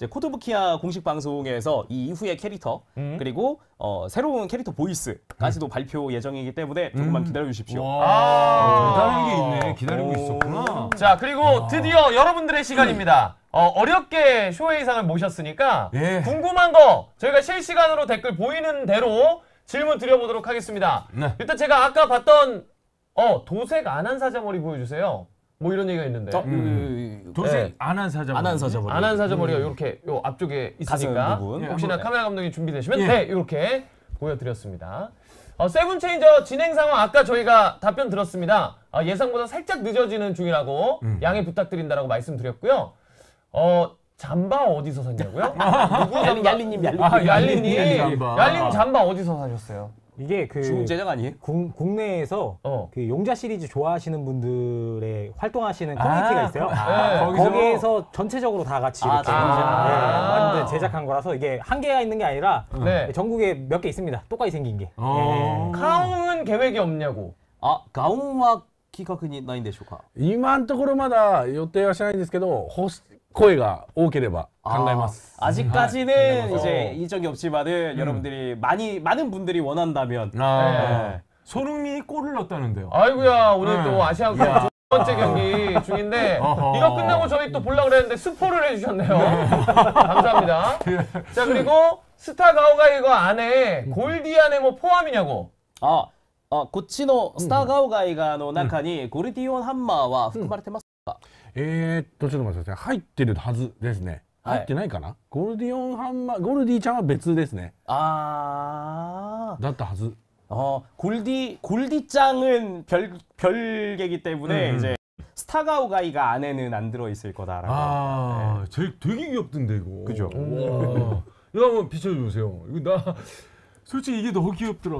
이제 코토부키아 공식 방송에서 이 이후의 캐릭터 그리고 어, 새로운 캐릭터 보이스까지도 발표 예정이기 때문에 조금만 기다려 주십시오. 아. 대단한 게 있네. 기다리고 있었구나. 자 그리고 드디어 여러분들의 시간입니다. 어, 어렵게 쇼웨이상을 모셨으니까 예. 궁금한 거 저희가 실시간으로 댓글 보이는 대로 질문 드려보도록 하겠습니다. 네. 일단 제가 아까 봤던 어 도색 안 한 사자머리 보여주세요. 뭐 이런 얘기가 있는데 어, 그, 도색 네. 안한 사자. 안한 사자머리. 안한 사자머리가 이렇게 요 앞쪽에 있으니까 부분. 예, 혹시나 한번- 카메라 감독이 준비되시면 예. 네 이렇게 보여드렸습니다. 어, 세븐 체인저 진행 상황 아까 저희가 답변 들었습니다. 아, 예상보다 살짝 늦어지는 중이라고 음. 양해 부탁드린다라고 말씀드렸고요. 어 잠바 어디서 샀냐고요? [laughs] 누구 얄리, 잠바? 얄리님 얄리. 아 얄리님 얄리 잠바. 얄리님 잠바 어디서 사셨어요? 이게 그 중국 제작 아니에요? 국, 국내에서 어. 그 용자 시리즈 좋아하시는 분들의 활동하시는 커뮤니티가 있어요. 아, 거기서? 거기에서 전체적으로 다 같이 아, 이렇게 아. 네, 완전 제작한 거라서 이게 한 개가 있는 게 아니라 네. 전국에 몇 개 있습니다. 똑같이 생긴 게. 어. 카웅은 계획이 없냐고. 아, 가온와 기각이 나인でしょうか?今のところまだ予定はしてないんですけどほし 声が多ければ考えます、 아, 아직까지는 네. 이제 어. 일정이 없지만은 여러분들이 많이 많은 분들이 원한다면 아. 네. 손흥민이 골을 넣었다는데요. 아이고야 오늘 네. 또 아시안컵 두 번째 경기 중인데 어허. 이거 끝나고 저희 또 보려고 그랬는데 스포를 해주셨네요. 감사합니다. [laughs] 자 그리고 스타 가오가이가 안에 골디안에 뭐 포함이냐고. あ、あこっちのスターガオガイガの中にゴルディオンハンマーは含まれてますか、 えー、っとちょっと待ってください入ってるはずですねはい入ってないかな、ゴルディオンハンマーゴルディちゃんは別ですねあーだったはず 어, 골디 골디짱은 별 별개기 때문에 음. 이제 스타가오가이가 안에는 안 들어 있을 거다라고. 아, 제일 되게 귀엽던데 이거. 그죠. 와. 이거 한번 비춰주세요. 이거 나 솔직히 이게 너무 귀엽더라.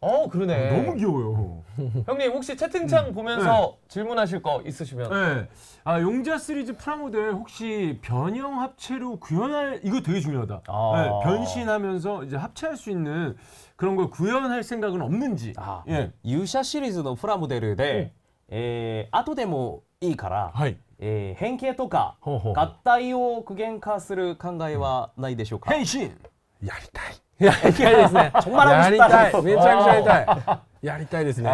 어 그러네. 너무 귀여워요. 형님 혹시 채팅창 보면서 질문하실 거 있으시면. 네. 아 용자 시리즈 프라모델 혹시 변형 합체로 구현할 이거 되게 중요하다. 아. 네, 변신하면서 이제 합체할 수 있는 그런 걸 구현할 생각은 없는지. 아, 예. 勇者シリーズのプラモデルで、えー後でもいいから、はいえー変形とかほうほう合体を具現化する考えはないでしょうか、 変身. やりたい やりたいですね [laughs] 정말 하고 やりたい 싶다. めちゃくちゃやりたいやりたいですね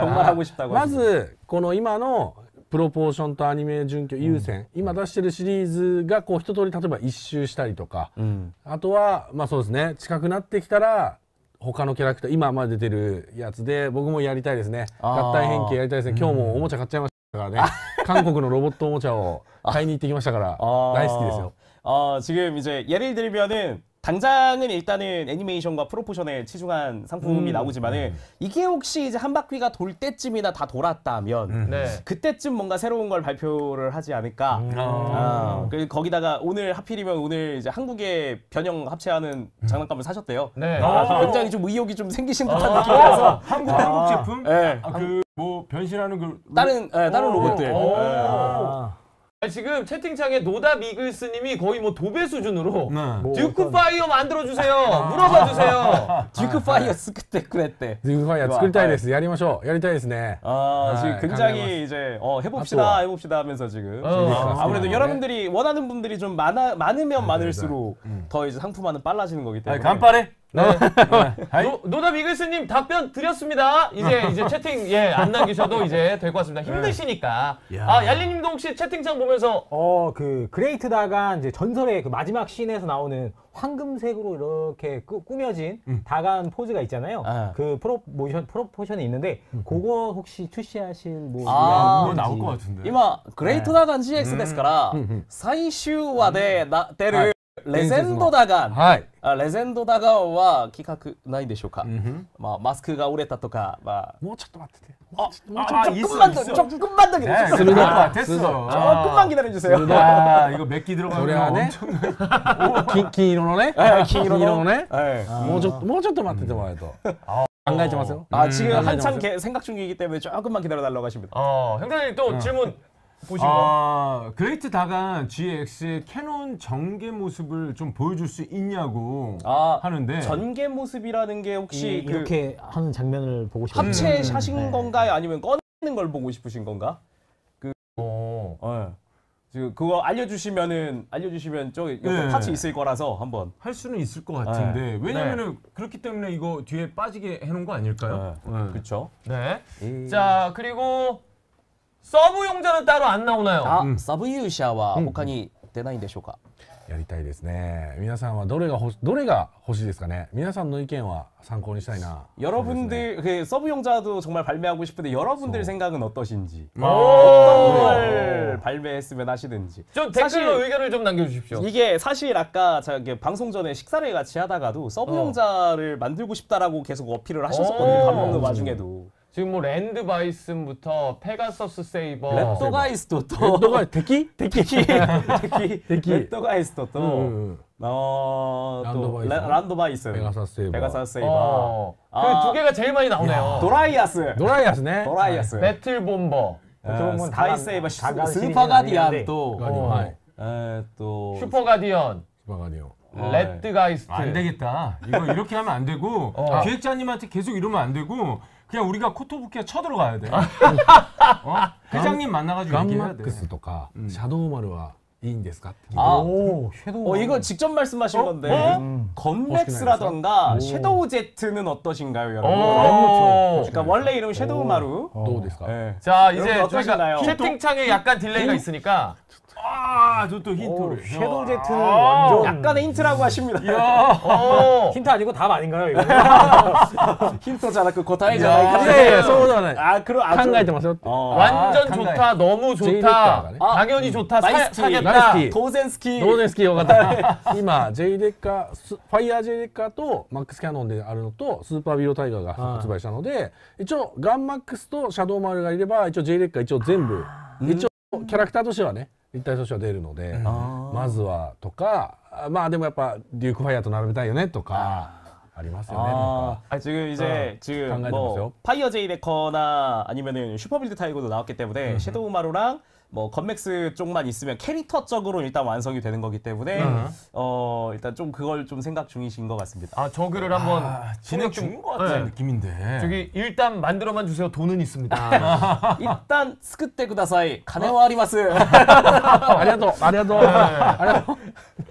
정말 하고 싶다고 ま 하시네요. ずこの今のプロポーションとアニメ準拠優先、今出してるシリーズがこう一通り例えば一周したりとか、 음. あとはまあそうですね近くなってきたら他のキャラクター今まで出てるやつで僕もやりたいですねあー合体変形やりたいですね今日もおもちゃ買っちゃいましたからね[laughs] 韓国のロボットおもちゃを買いに行ってきましたから아. 大好きですよ 어, 지금 이제 예를 들면은 당장은 일단은 애니메이션과 프로포션에 치중한 상품이 나오지만은 이게 혹시 이제 한 바퀴가 돌 때쯤이나 다 돌았다면 네. 그때쯤 뭔가 새로운 걸 발표를 하지 않을까. 아, 그리고 거기다가 오늘 하필이면 오늘 이제 한국에 변형 합체하는 장난감을 사셨대요. 네. 아, 굉장히 좀 의욕이 좀 생기신 듯한 아. 느낌이라서. 한국 한국 제품? 예. 아, 그 뭐 변신하는 그 다른 예, 다른 오. 로봇들. 오. 예. 아, 아니, 지금 채팅창에 노다 미글스님이 거의 뭐 도배 수준으로 네. 뭐 듀크 어떤- 파이어 만들어 주세요. 물어봐 주세요. 듀크 파이어 스크테 그랬대. デューファイヤー作りたいですやりましょうやりたいですね 아, 지금 아, 굉장히 감사합니다. 이제 어, 아, 해봅시다, 또. 해봅시다 하면서 지금. 어. 아, 아무래도 네. 여러분들이 원하는 분들이 좀 많아, 많으면 네, 많을수록 더 이제 상품화는 빨라지는 거기 때문에. 간발에. 네. 노, 노다 미글스님 답변 드렸습니다. 이제 이제 채팅 예 안 남기셔도 이제 될 것 같습니다. 힘드시니까. 아 얄리님도 혹시 채팅창 보면서 어, 그 그레이트 다간 이제 전설의 그 마지막 씬에서 나오는 황금색으로 이렇게 꾸, 꾸며진 다간 포즈가 있잖아요. 아. 그 프로모션 프로포션이 있는데 그거 혹시 출시하실 뭐 아, 그거 있는지. 나올 것 같은데. 今グレートダガン GX ですから、最終話でな出る レゼンドダガン。はいあレゼンドダガンは企画ないでしょうか。まあマスクが折れたとか、まあもうちょっと待ってて 아, 조금만 더 조금만 더 기다려 주세요.鋭い 됐어. 조금만 기다려 주세요. 아, 이거 몇 끼 들어가면 それはね 엄청 金金色のねはい金色ののねはいもうちょっともうちょっと待っててもらえると考えてますよ 아 지금 음. 한참 개- 생각 중이기 때문에 조금만 기다려 달라고 하십니다. 어, 형사님 또 질문 보신 거. 아, 그레이트 다간 GX의 캐논 전개 모습을 좀 보여줄 수 있냐고 아 하는데 전개 모습이라는 게 혹시 이, 그 이렇게 하는 장면을 보고 싶어요. 합체 샷인 네. 건가요? 아니면 꺼내는 걸 보고 싶으신 건가? 어. 어. 지금 그거 알려주시면은 알려주시면 저 옆에 네. 파츠 있을 거라서 한번. 할 수는 있을 것 같은데 네. 왜냐면은 그렇기 때문에 이거 뒤에 빠지게 해놓은 거 아닐까요? 네. 그렇죠. 네. 자, 그리고 서브 용자는 따로 안 나오나요? 아 서브 유샤와 他に出ないんでしょうか?やりたいですね皆さんはどれが欲しどれが欲しいですかね皆さんの意見は参考にしたいな 여러분들 그 서브 용자도 정말 발매하고 싶은데 여러분들 생각은 어떠신지 오. 어떤 걸 발매했으면 하시는지 좀 댓글로 사실- 의견을 좀 남겨주십시오. 이게 사실 아까 저기 방송 전에 식사를 같이 하다가도 서브 어. 용자를 만들고 싶다라고 계속 어필을 하셨었거든요 오. 밥 먹는 와중에도 지금 뭐 랜드 바이슨부터 페가서스 세이버. レッドガイスト 아, 또. レッドガ 敵? 敵. 敵. 敵. レッド[laughs] ガイスト 또. 어, 또 ランドバイソン. 페가서스 세이버. 페가서스 세이버. 어, 아, 그두 개가 제일 많이 나오네요. 드라이아스. 드라이아스네? 드라이아스. 아, 네. 배틀 본버. 뭐 스카이 세이버 슈퍼 어. 가디언 또 또. 슈퍼 가디언. 슈퍼 가디언. 레드 어. 가이스트. 안 되겠다. 이거 이렇게 하면 안 되고 어. 기획자님한테 계속 이러면 안 되고 그냥 우리가 코토부키에 쳐들어가야 돼. 어? 회장님 만나가지고 ガンマ 얘기해야 ッ 돼. クスとかシャドウマルはいいんですかって聞いて 아, 오, 섀도우. 어 이거 직접 말씀하신 건데 어? 음. 건렉스라던가 섀도우 제트는 어떠신가요, 여러분? 오. 그러니까 원래 이름 섀도우 마루. どうですか 예. 자 여러분 이제 어떠신가요? 저희가 채팅창에 약간 딜레이가 있으니까 아, 저 또 오, 힌트를. 섀도우 제트는 아. 완전 약간의 힌트라고 하십니다. 어. 힌트 아니고 답 아닌가요, 이거? 힌트잖아, 그 고타이 い 잖아 やいやそうではない 아, 그럼 考 아주 えてますよって 어. 완전 강가에. 좋다, 너무 제일 좋다, 좋다. 아, 당연히 좋다, 사, 나이스키. 사겠다. 나이스키. 도젠스키. どうですかよかった今 J デッカスファイヤー J デッカとマックスキャノンであるのとスーパービロタイガーが発売したので一応ガンマックスとシャドウマルがいれば一応 J デッカ一応全部一応キャラクターとしてはね 立体としては出るのでまずはとかまあでもやっぱデュークファイヤーと並べたいよねとかありますよねなん 아, か 지금 이제 지금 강가에 뭐 들어갔어요? 파이어 제이 데커나 아니면은 슈퍼빌드 타이거도 나왔기 때문에 섀도우 마루랑 뭐 건맥스 쪽만 있으면 캐릭터적으로 일단 완성이 되는 거기 때문에 어 일단 좀 그걸 좀 생각 중이신 것 같습니다. 아 저글을 한번 아, 진행 중인 것 같은 네. 느낌인데. 저기 일단 만들어만 주세요. 돈은 있습니다. [laughs] 일단 스크테 구다사이 가네와 아리마스. [laughs] ありがとうありがとうありがとう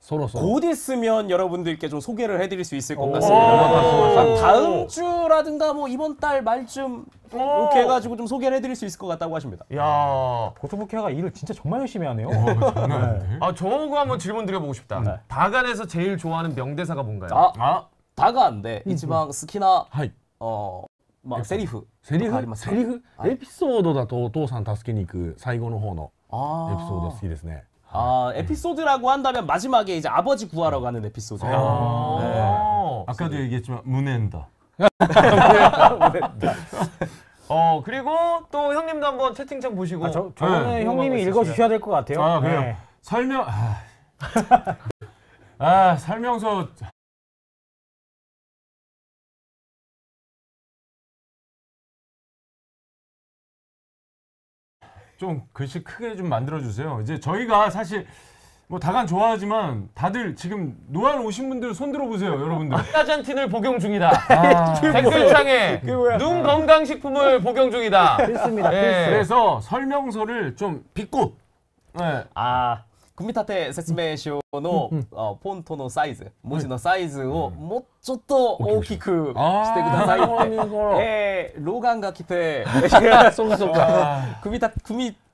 이 そろそろ 곧 있으면 여러분들께 좀 소개를 해드릴 수 있을 것 오. 같습니다. 오. 한 다음 주라든가 뭐 이번 달 말쯤 이렇게 해가지고 좀 소개를 해드릴 수 있을 것 같다고 하십니다. 야, 고토부키아가 일을 진짜 정말 열심히 하네요. [laughs] 장난 아닌데. 아 저거 한번 질문 드려보고 싶다. 다간에서 제일 좋아하는 명대사가 뭔가요? 아, 아, 다가인데 이지방 스키나 はい 어, 막 세리프 セリ 아 フ りますかセリフはいエピソードだとお父さん助けに行く最後の方の 아, エピソード好きですね 아 에피소드라고 한다면 마지막에 이제 아버지 구하러 가는 에피소드. 아. 아까도 얘기했지만 문엔다. 어 그리고 또 형님도 한번 채팅창 보시고. 아, 저, 저거는 네. 형님이 읽어주셔야 될 것 같아요. 아, 그래요? 네. 설명 아, [laughs] 아 설명서 좀 글씨 크게 좀 만들어 주세요. 이제 저희가 사실 뭐 다간 좋아하지만 다들 지금 노안 오신 분들 손 들어 보세요, 여러분들. 아잔틴을 복용 중이다. 아, [laughs] 댓글창에 눈 건강 식품을 복용 중이다. 필수입니다, 예. 필수. 그래서 설명서를 좀 빗고 네, 아 組み立て説明書の、あフォントのサイズ、文字のサイズをもうちょっと大きくしてください。って、えー、老眼が来て、[laughs] そうかそうか。組み立て組み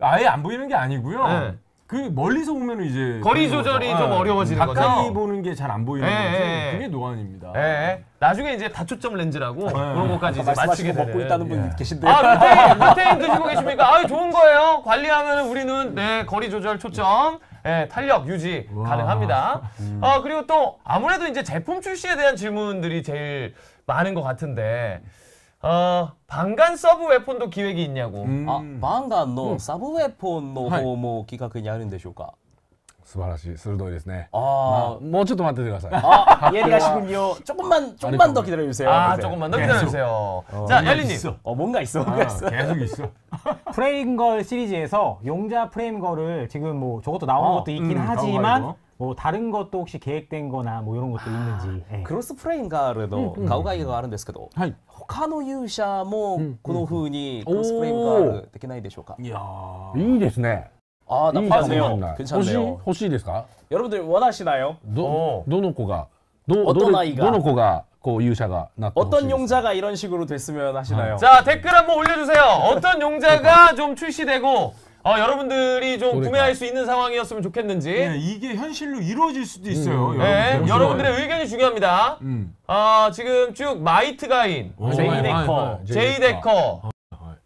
아예 안 보이는 게 아니고요. 네. 그 멀리서 보면 이제 거리 조절이 거죠. 좀 예. 어려워지는 가까이 거죠? 보는 게 잘 안 보이는 예, 거지. 예. 그게 노안입니다. 예. 나중에 이제 다초점 렌즈라고 그런 것까지 이제 맞추게 말씀하시고 먹고 되는. 있다는 분 예. 계신데. 아, 루테인, 루테인 드시고 계십니까? 아, 좋은 거예요. 관리하면 우리는 네, 거리 조절 초점, 예, 탄력 유지 가능합니다. 아, 그리고 또 아무래도 이제 제품 출시에 대한 질문들이 제일 많은 것 같은데, 어, 방간 서브 웨폰도 기획이 있냐고. 음. あ、バンガンのサブウェポンの方も企画にあるんでしょうか。素晴らしい鋭いですね 아, もうちょっと待っててください 아, 이해가시군요. 조금만 조금만 더 기다려 주세요. 아, 조금만 더 기다려주세요. 자, 얄리님. 있어. 어, 뭔가 있어. 뭔가 아, 있어. 계속 있어. [laughs] 프레임걸 시리즈에서 용자 프레임걸을 지금 뭐 저것도 나온 어, 것도 있긴 음, 하지만 가오가이거. 뭐 다른 것도 혹시 계획된 거나 뭐 이런 것도 있는지 예. クロスプレインがあるの、ガウガイがあるんですけど、はい 他の勇者もこの風にクロスプレインがあるできないでしょうか。 이야. いいですね 아, いいかもしれ 나쁘네요. ない欲しい 괜찮네요. 欲しいですか 여러분들 원하시나요? どおどの子がどおどれとないがどの子がこう勇者がなってほしい 어떤 ですか 용자가 이런 식으로 됐으면 하시나요? 자, 댓글 한번 올려주세요. 어떤 용자가 좀 출시되고, 어, 여러분들이 좀 그러니까. 구매할 수 있는 상황이었으면 좋겠는지. 예, 이게 현실로 이루어질 수도 있어요. 음. 네, 여러분들. 여러분들의 의견이 중요합니다. 음. 아, 지금 쭉 마이트 가인, 제이데커, 제이데커,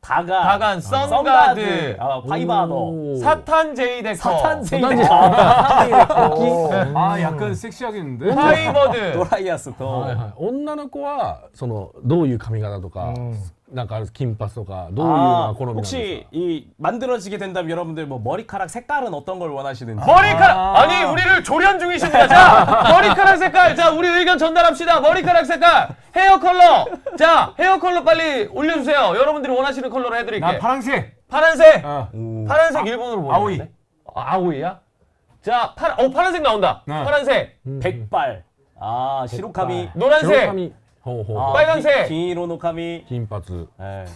다가, 다간, 썬가드, 아, 파이바너, 사탄 제이데커, 사탄 제이데, 아, 약간 섹시하겠는데? [laughs] 파이버드. ドライアスと、はいはい、女の子はそのどういう髪型とか、 [laughs] なんかある金髪とかどういうの 아, が好みなんですか 혹시 이 만들어지게 된다면 여러분들 뭐 머리카락 색깔은 어떤 걸 원하시는지 머리카락 아니 우리를 조련 중이십니다. 자 머리카락 색깔 자 우리 의견 전달합시다. 머리카락 색깔 헤어 컬러 자 헤어 컬러 빨리 올려주세요. 여러분들이 원하시는 컬러로 해드릴게. 나 파란색. 파란색 어. 파란색 일본어로 뭐야? 아오이. 아, 아오이야? 자 파란 어 파란색 나온다. 네. 파란색 백발 아 시로카미 노란색 호호. 아, 빨간색. 銀色の髪. 金髪.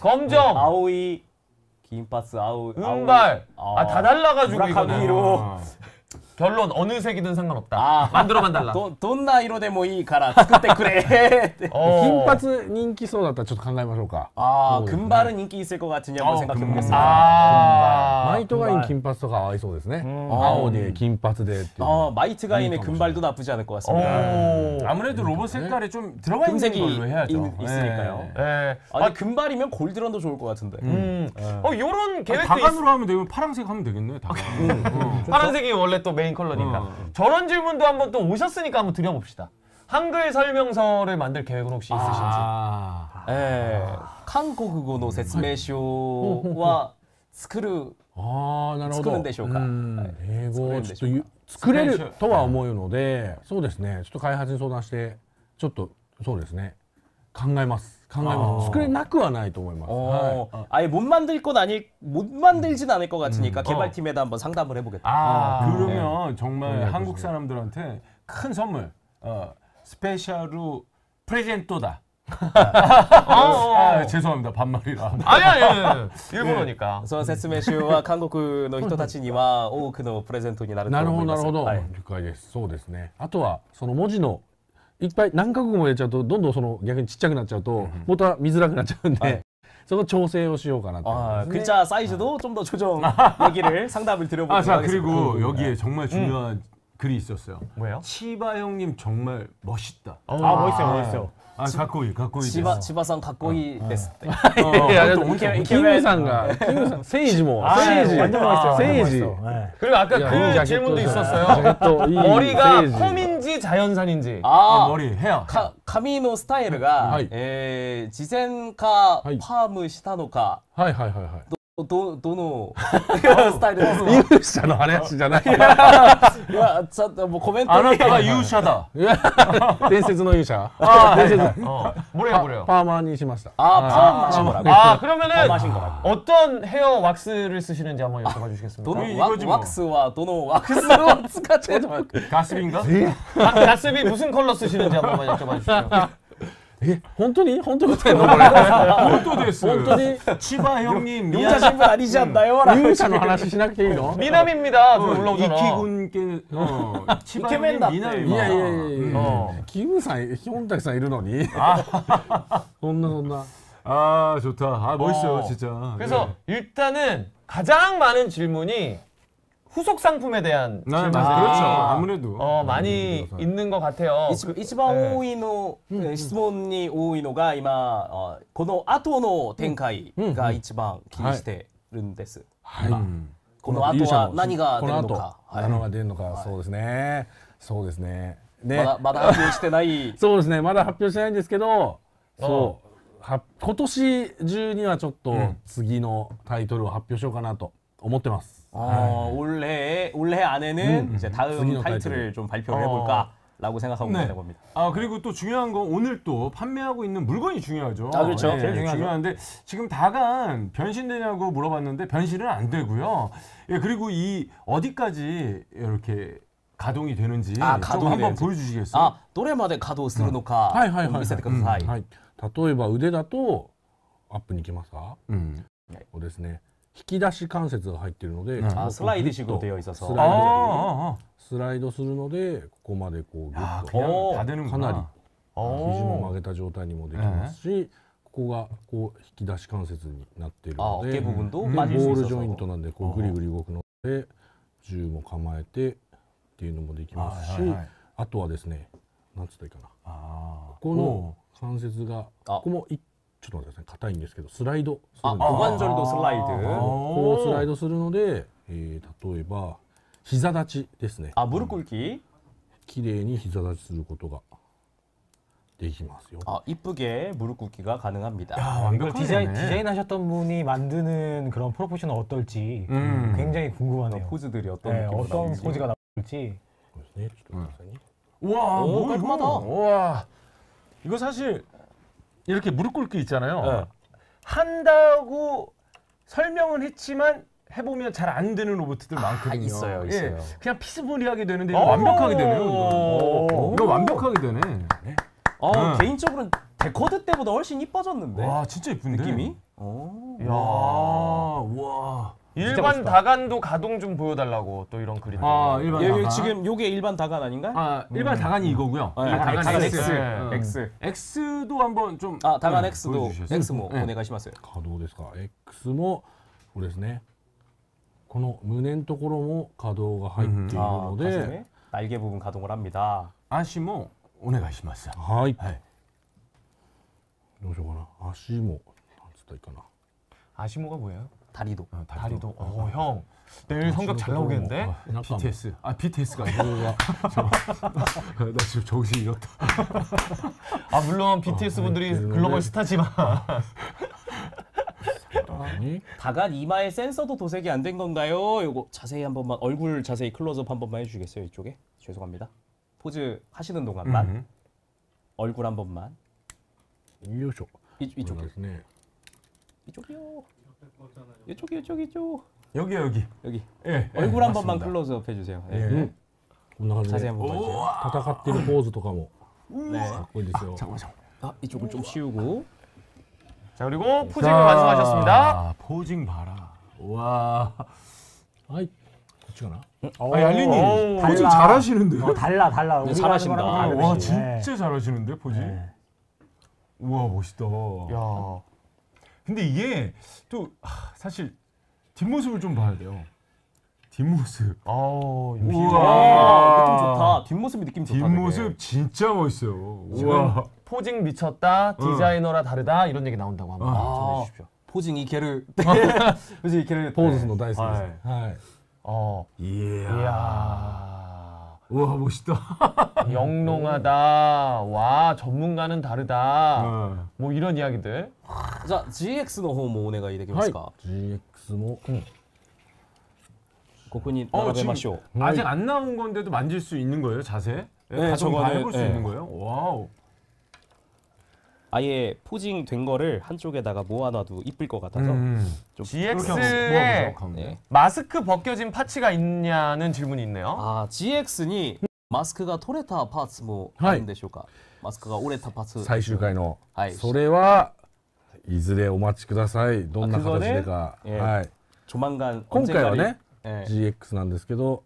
검정. 아오이, 긴파츠 아오이. 은발. 아, 다 달라가지고 이거는. 아. 이거는 아. 결론 어느 색이든 상관없다. 아. 만들어만 달라. どどんな色でもいいから作ってくれって。 어. 金髪人気そうだったらちょっと考えましょうか 아 금발은 인기 있을 것 같으니 한번 어, 생각해 금발. 보겠습니다. 아. マイトガイン金髪とか合いそうですね、青で金髪でっていう 어 마이트 가인의 금발도 나쁘지 않을 것 같습니다. 오. 아무래도 로봇 색깔이 좀 들어가 있는 금색이 걸로 해야죠. 있- 있으니까요. 예. 예. 아니 금발이면 골드런도 좋을 것 같은데. 음. 어, 요런 아니, 계획도 있... 다간으로 하면 되고 파란색 하면 되겠네. 다간. 어. 파란색이 원래 또 메인 컬러니까. 어. 저런 질문도 한번 또 오셨으니까 한번 드려봅시다. 한글 설명서를 만들 계획은 혹시 있으신지? 아. ええ韓国語の説明書は作るああなるほど作るんでしょうかんはい英語をちょっと作るんでしょうゆ作れるとは思うのでそうですねちょっと開発に相談してちょっとそうですね考えます 考えます作れなくはないと思います、はい 어, 아예 못 만들 건 아니 못 만들진 않을 것 같으니까 개발팀에다 한번 상담을 해보겠다. 아, 그러면 정말 네, 한국 그렇죠. 사람들한테 큰 선물. 어, 스페셜루 프레젠토다. 어, 어. 아, 죄송합니다. 반말이라. 아니, 아니, 아니. [laughs] 일본어니까. その説明書は韓国の人たちには多くのプレゼントになるとなるほ思います。どなるほど、はい了解ですそうですねあとはその文字の いっぱい何カ国も入れちゃうとどんどんその逆にちっちゃくなっちゃうとまた見づらくなっちゃうんで、はいそこ調整をしようかなと思い 아, ますね 글자 사이즈도 좀 더 조정 얘기를 상담을 아, 드려보도록 자, 하겠습니다. 그리고 여기에 정말 중요한 글이 있었어요. 뭐예요? 치바 형님 정말 멋있다. 어. 아 멋있어요 멋있어요 아, 가꼬이, 가꼬이. 千葉千葉さんかっこいいですって。 어, いや또 いや 이케- キムさんがキムさんセイジも아, セイジ 완전 멋있어요 완전 세이지. 멋있어 예. 그리고 아까 야, 그 이 자켓도 질문도 자- 있었어요. 자켓도 이 머리가 세이지. 펌인지 자연산인지. 아, 머리, 헤어. か髪のスタイルが、はいえー、事前かはいパームしたのか、はいはいはいはい どどのスタイルですか勇者の話じゃないいやちょっともうコメントにあなたが勇者だ。伝説の勇者 아, 어, 뭐래요, 뭐래요? パーマにしました 아 파마 하신 거라고 아, 그러면은 하신 거라고 어떤 헤어 왁스를 쓰시는지 한번 여쭤봐 주시겠습니까? どの 이- ワ 이거지 뭐. ワックスはどのワックスを使ってるの 가스빈가? 가, 가스비 무슨 컬러 쓰시는지 한 번만 여쭤봐 주시죠. え本当に本当に答えんのこれ 또 됐어. 本当に 치바 형님 용자 미안. 신분 아니지 않나요? 라고 勇者の話しなくていいの 미남입니다. 그 어, 올라오잖아. 이키군께 어, 치바 이케맨 형님 같대. 미남이 いやいやいやいや、어. キムさん、ヒョンタクさんいるのに。そんなそんな。 아 좋다. 아 멋있어요 어. 진짜. 그래서 네. 일단은 가장 많은 질문이 후속 상품에 대한 아, 질문들이 맞아. 그렇죠. 아무래도. 어, 많이 있는 것 같아요. 一一番ね多いの、えー質問に多いのが今あこの後の展開が一番気にしてるんです。はい。この後は何が出るのこのか後、何が出るのか、そうですね。そうですね。で、まだまだ発表してない。そうですね。まだ発表してないんですけど、そう。は今年中にはちょっと次のタイトルを発表しようかなと思ってます。 어, 올해 올해 안에는 이제 다음次の 타이틀을 좀 발표를 해볼까라고 생각하고 네. 있는 겁니다. 아 그리고 또 중요한 건 오늘 또 판매하고 있는 물건이 중요하죠. 아, 그렇죠. 예, 제일 중요하죠. 중요한데 지금 다간 변신되냐고 물어봤는데 변신은 안 되고요. 예 그리고 이 어디까지 이렇게 가동이 되는지 아, 좀 가동이 한번 되는지. 보여주시겠어요? 아, どれまで稼働するのかはいはいはい、見せてください。はい。例えば腕だとアップに行きますか。 음. こうですね。 引き出し関節が入っているので、うん、スライドしくれよいさそう。スライドする。のでここまでこうグッと。かなり肘も曲げた状態にもできますし、ここがこう引き出し関節になっているので、ボールジョイントなんでこうグリグリ動くので銃も構えてっていうのもできますし、あとはですね、なんつったらいいかな、ここの関節がここも一ちょっと待ってください硬いんですけどスライドする 아, んです 고관절도 슬라이드. こうスライドするので、えー例えば膝立ちですね 아, 무릎 꿇기. 綺麗に膝立ちすることができますよ。 아, 이쁘게 무릎 꿇기가 가능합니다. 야, 이걸 완벽하네. 디자인 디자인하셨던 분이 만드는 그런 프로포션은 어떨지 음. 굉장히 궁금하네요. 포즈들이 어떤 네, 느낌으로 어떤 나올지. 포즈가 나올지. そうですね。ちょっと待ってくださいね。 우와, 오, 뭐 깔끔하다. 이거. 우와. 이거 사실 이렇게 무릎 꿇기 있잖아요. 네. 한다고 설명은 했지만 해보면 잘 안 되는 로봇들 많거든요. 아, 있어요, 예, 있어요. 그냥 피스풀리하게 되는데 이거 오. 완벽하게 되네요. 이거, 오. 이거 완벽하게 되네. 어, 응. 개인적으로는 데코드 때보다 훨씬 이뻐졌는데. 와, 진짜 이쁜데. 느낌이? 어. 야. 와. 일반 다간도 가동 좀 보여달라고 또 이런 그림. 아, 일반 여기 다간. 지금 요게 일반 다간 아닌가? 아, 일반 다간이 이거고요. 네, 일반 다간 다간 X. X. 응. X. X도 한번 좀 아, 다간 네, X도 보여주시겠어요? X も 네. お願いします。可動ですか。X もこれですね。この胸のところも可動が入っている 아, ので、 가슴에 날개 부분 가동을 합니다. 아시모 오네가시마스. はい。はいどうしようかな。足もなんつったらいいかな。 아시모가 뭐예요? 다리도. 어, 다리도. 다리도. 어, 어. 형. 내일 아, 성적 잘 나오겠는데? 어, 어 BTS. 아, BTS가 아니고. [laughs] 나 지금 정신이 이렇다. 아, 물론 BTS 어, 분들이 글로벌 네. 스타지만. 아니. 다간 이마에 센서도 도색이 안 된 건가요? 요거 자세히 한 번만 얼굴 자세히 클로즈업 한 번만 해주시겠어요? 이쪽에 죄송합니다. 포즈 하시는 동안만 음흠. 얼굴 한 번만. 이쪽 이쪽 네. 이쪽이요. 이쪽이 이쪽 이쪽 여기야 여기. 여기 예. 얼굴 예, 한 번만 맞습니다. 클로즈업 해주세요. 네. うん。こんな感じ 자세히 で 한 번만 해주세요. 戦ってるポーズとかも 네. かっこいいですよ。 잠깐만 잠깐만. 아 이쪽을 좀 씌우고 자, 그리고 포징을 완성하셨습니다. 포징 봐라. 와. はい。こっちかな。 아, 얄리님 오. 포징 달라. 잘하시는데. 어, 달라 달라. 네, 우리가 잘하신다. 하는 아, 거랑 와 다르지. 네. 진짜 잘하시는데 포징. 네. 우와 멋있다. 야. 근데 이게 또 아, 사실 뒷모습을 좀 봐야 돼요. 뒷모습. 아, 우와. 느낌 좋다. 뒷모습이 느낌 좋다. 뒷모습 진짜 멋있어요. 우와. 포징 미쳤다. 어. 디자이너라 다르다. 이런 얘기 나온다고 한번 아. 전해 주십시오. 포징 이 개를 [laughs] 아. posing 이 개를 보고서 노다했습니다. 어. 이야. 이야. 우와 멋있다. [laughs] 영롱하다, 와 전문가는 다르다, 어. 뭐 이런 이야기들. 자 GX の方もお願いできまはいすか。。 GX GX も、ここに 어, 並べましょう。 아직 안 나온 건데도 만질 수 있는 거예요, 자세? 네, 가족이 다 저거는, 해볼 수 네. 있는 거예요? 와우. 아예 포징 된 거를 한쪽에다가 모아놔도 이쁠 것 같아서 음. 좀 이렇게 한번 GX에 모아보죠, 가운데. 네. 마스크 벗겨진 파츠가 있냐는 질문이 있네요. 아 GX にマスクが取れたパーツもあるんでしょうか、マスクが折れたパーツ最終回の、はいそれはいずれお待ちくださいどんな形でか、あ그거는 예. はい、 조만간 今回はね、 예. GX なんですけど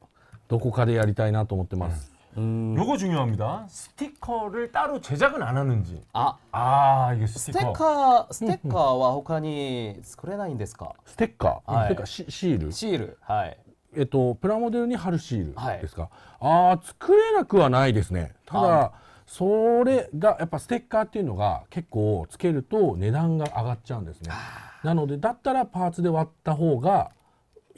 どこかでやりたいなと思ってます、 음, 요거 중요합니다. 스티커를 따로 제작은 안 하는지. 아 아, 이게 ス 스티커. テッカーステッカーは他に作れないんですかステッカー、はいステッカーシシールシールはいえっとプラモデルに貼るシールはいですか、ああ作れなくはないですねただそれがやっぱステッカーっていうのが結構つけると値段が上がっちゃうんですねなのでだったらパーツで割った方が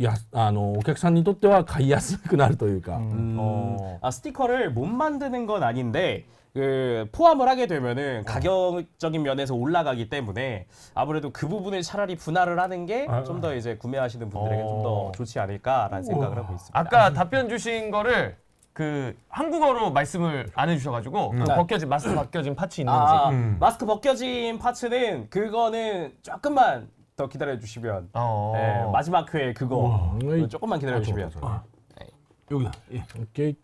やあのお客さんにとっては買いやすくなるというか、 [laughs] 음, 어. 아 스티커를 못 만드는 건 아닌데 그 포함을 하게 되면은 가격적인 면에서 올라가기 때문에 아무래도 그 부분을 차라리 분할을 하는 게 좀 더 이제 구매하시는 분들에게 좀 더 좋지 않을까라는 생각을 하고 있습니다. 아까 답변 주신 거를 그 한국어로 말씀을 안 해주셔가지고 그 벗겨진 마스크 벗겨진 파츠 있는지 아, 음. 마스크 벗겨진 파츠는 그거는 조금만 더 기다려 주시면 어. 예, 마지막 회 그거 우와. 조금만 기다려 아, 주시면 네. 여기다. 예. 오케이.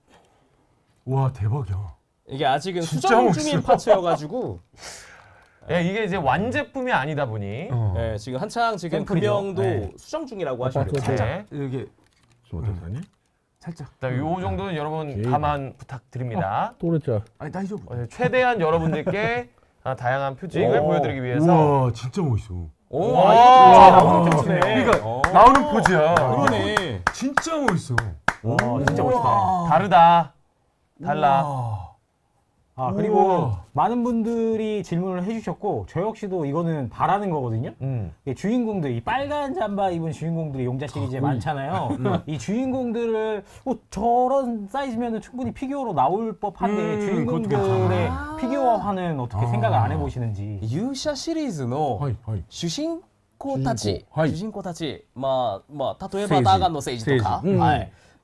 와 대박이야. 이게 아직은 수정 중인 파츠여가지고 [laughs] 예, 이게 이제 완제품이 아니다 보니 어. 예, 지금 한창 지금 금형도 네. 수정 중이라고 아, 하시면 돼요. 살짝 이게 좀 어떻게 살짝. 일단 정도는 아, 여러분 오케이. 감안 부탁드립니다. 또래자. 아니 나이 좀. 어, 최대한 여러분들께 다양한 posing을 보여드리기 위해서. 와 진짜 멋있어. 오, 와. 아, 이거 나오는 포즈네. 그러니까 나오는 포즈야. 그러네. 진짜 멋있어. 와, 진짜 멋있다. 다르다. 달라. 와. 아 그리고 우와. 많은 분들이 질문을 해주셨고 저 역시도 이거는 바라는 거거든요. 음. 이 주인공들 이 빨간 잠바 입은 주인공들이 용자 시리즈에 많잖아요. 이 주인공들을 뭐 저런 사이즈면은 충분히 피규어로 나올 법한데 음, 주인공들의 그것도 피규어화는 어떻게 생각을 안 해보시는지. 勇者シリーズのはいはい主人公たち、主人公はい主人公たち、まあまあ例え政治ばダーガンの政治とか、政治うんはい、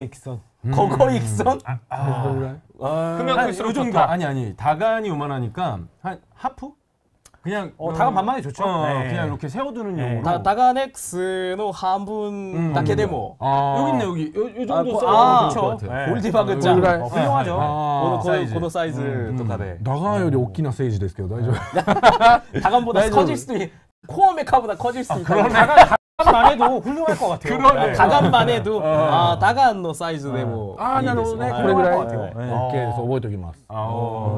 익선. 거거 익선 どれぐらい 아, 크면 한, 클수록 요 정도 좋다. 아니 아니 다간이 요만하니까 한 하프? 그냥 어, 다간 반만에 좋죠. 어, 네. 그냥 이렇게 세워두는 네. 용으로. 다, 다가넥스의 한분 음, だけでも 아 여기 있네 여기 요, 요 정도 아, 써도 아, 될것 그쵸. 같아. 네. 골디바그 어, 짱 그래. 어, 훌륭하죠. このこのサイズこのサイズとかで、ダガンより大きな政治ですけど大丈夫 다간보다 나이도- 커질 수도 있 코어 메카보다 커질 수도 있다. 다간 가감만 해도 훌륭할 것 같아요. 그러네. 네, 가감만 해도 어. 아, 다간노 사이즈 네모. 뭐. 아, 나 너네 그런 아, 것 네. 같아요. 네. 어. 그래서 오버되기 맞.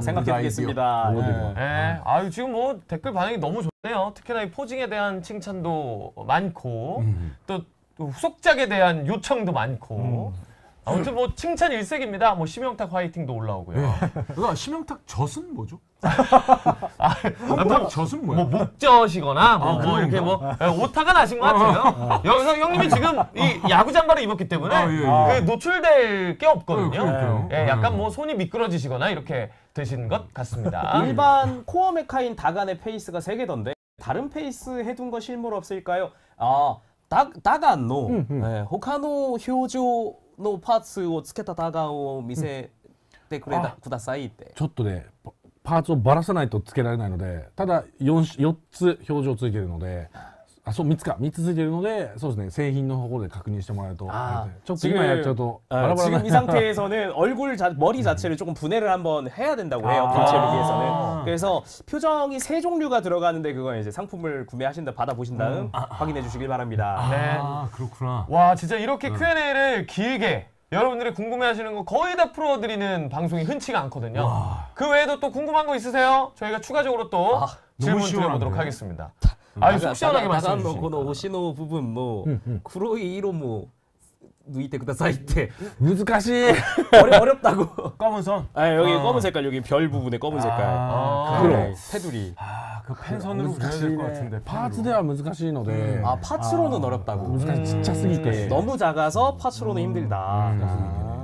생각해보겠습니다. 네. 아유 지금 뭐 댓글 반응이 너무 좋네요. 특히나 이 포징에 대한 칭찬도 많고 음. 또 후속작에 대한 요청도 많고. 음. 아무튼 뭐 칭찬 일색입니다. 뭐 심영탁 화이팅도 올라오고요. 네. 그러니까 심영탁 젖은 뭐죠? 형탁 젖은 뭐야? 뭐 목젖이거나 뭐, 아, 뭐 그런가? 이렇게 뭐 예, 오타가 나신 것 같아요. 여기서 형님이 지금 이 야구 잠바를 입었기 때문에 아, 예, 예. 그 노출될 게 없거든요. 네, 그러니까요. 예, 약간 음. 뭐 손이 미끄러지시거나 이렇게 되시는 것 같습니다. 일반 코어 메카인 다간의 페이스가 세 개던데 다른 페이스 해둔 거 실물 없을까요? 아 다, 다간의 음, 음. えー他の表情のパーツをつけたダガンを見せてくれた、くださいって。ちょっとねパ パーツをばらさないとつけられないのでただ 4, 4つ表情ついてるのであそう3つか3つついてるのでそうですね製品の方で確認してもらえるとあちょっと今やっちゃうとバラ 어, バラ 지금 な 이 상태에서는 얼굴 자, 머리 자체를 조금 분해를 한번 해야 된다고 해요 교체를 위해서는 그래서 표정이 세 종류가 들어가는데 그건 이제 상품을 구매하신 다 받아 보신 다음 확인해 주시길 바랍니다. 네. 아 그렇구나. 와 진짜 이렇게 Q&A를 길게 여러분들이 궁금해하시는 거 거의 다 풀어드리는 방송이 흔치가 않거든요. 그 외에도 또 궁금한 거 있으세요? 저희가 추가적으로 또 아, 질문 너무 시원한데? 드려보도록 하겠습니다. 아유 속 시원하게 말씀해 のこの 주시니까. 星の部分のうんうん黒い色も 누이테 구다사이테 難しい 어려 [laughs] 어렵다고. [laughs] 검은 선. 아 여기 어. 검은 색깔 여기 별 부분에 검은 색깔. 아, 그럼. 네, 테두리. 아, 그 펜선으로 그려야 難しい 될 것 같은데. ねパーツでは難しいので、 아 파츠로는 어렵다고. 難しいちっちゃすぎて、 네, 너무 작아서 파츠로는 힘들다. 아.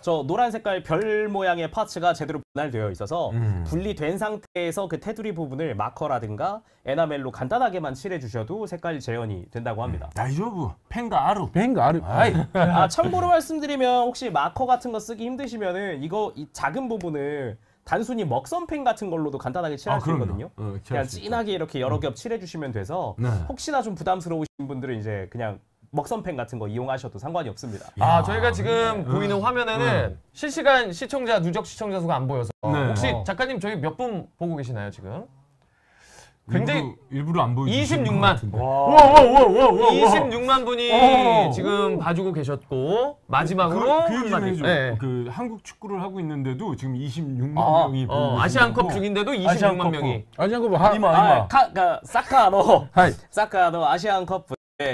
저 노란 색깔 별 모양의 파츠가 제대로 분할되어 있어서 음. 분리된 상태에서 그 테두리 부분을 마커라든가 에나멜로 간단하게만 칠해 주셔도 색깔 재현이 된다고 합니다. 나이조브 펜가 아루. 뱅가 아르. 아, 아 참고로 말씀드리면 혹시 마커 같은 거 쓰기 힘드시면은 이거 이 작은 부분을 단순히 먹선펜 같은 걸로도 간단하게 칠할 아, 수 있거든요. 어, 그냥 진하게 이렇게 여러 겹 칠해주시면 돼서 네. 혹시나 좀 부담스러우신 분들은 이제 그냥 먹선팬 같은 거 이용하셔도 상관이 없습니다. 아, 저희가 지금 네. 보이는 음. 화면에는 음. 실시간 시청자 누적 시청자 수가 안 보여서 네. 혹시 어. 작가님 저희 몇 분 보고 계시나요 지금? 굉장히 일부, 일부러 안 보여. 26만. 와와와와와 26만 분이 어. 어, 어. 지금 봐주고 계셨고 그, 마지막으로 그, 그 한마디. 네. 그 한국 축구를 하고 있는데도 지금 26만 아, 명이 어, 아시안컵 중인데도 26만 아시안 명이 아니야 그거 하. 今今 아, 카, 그러니까 사카노, 사카노 아시안컵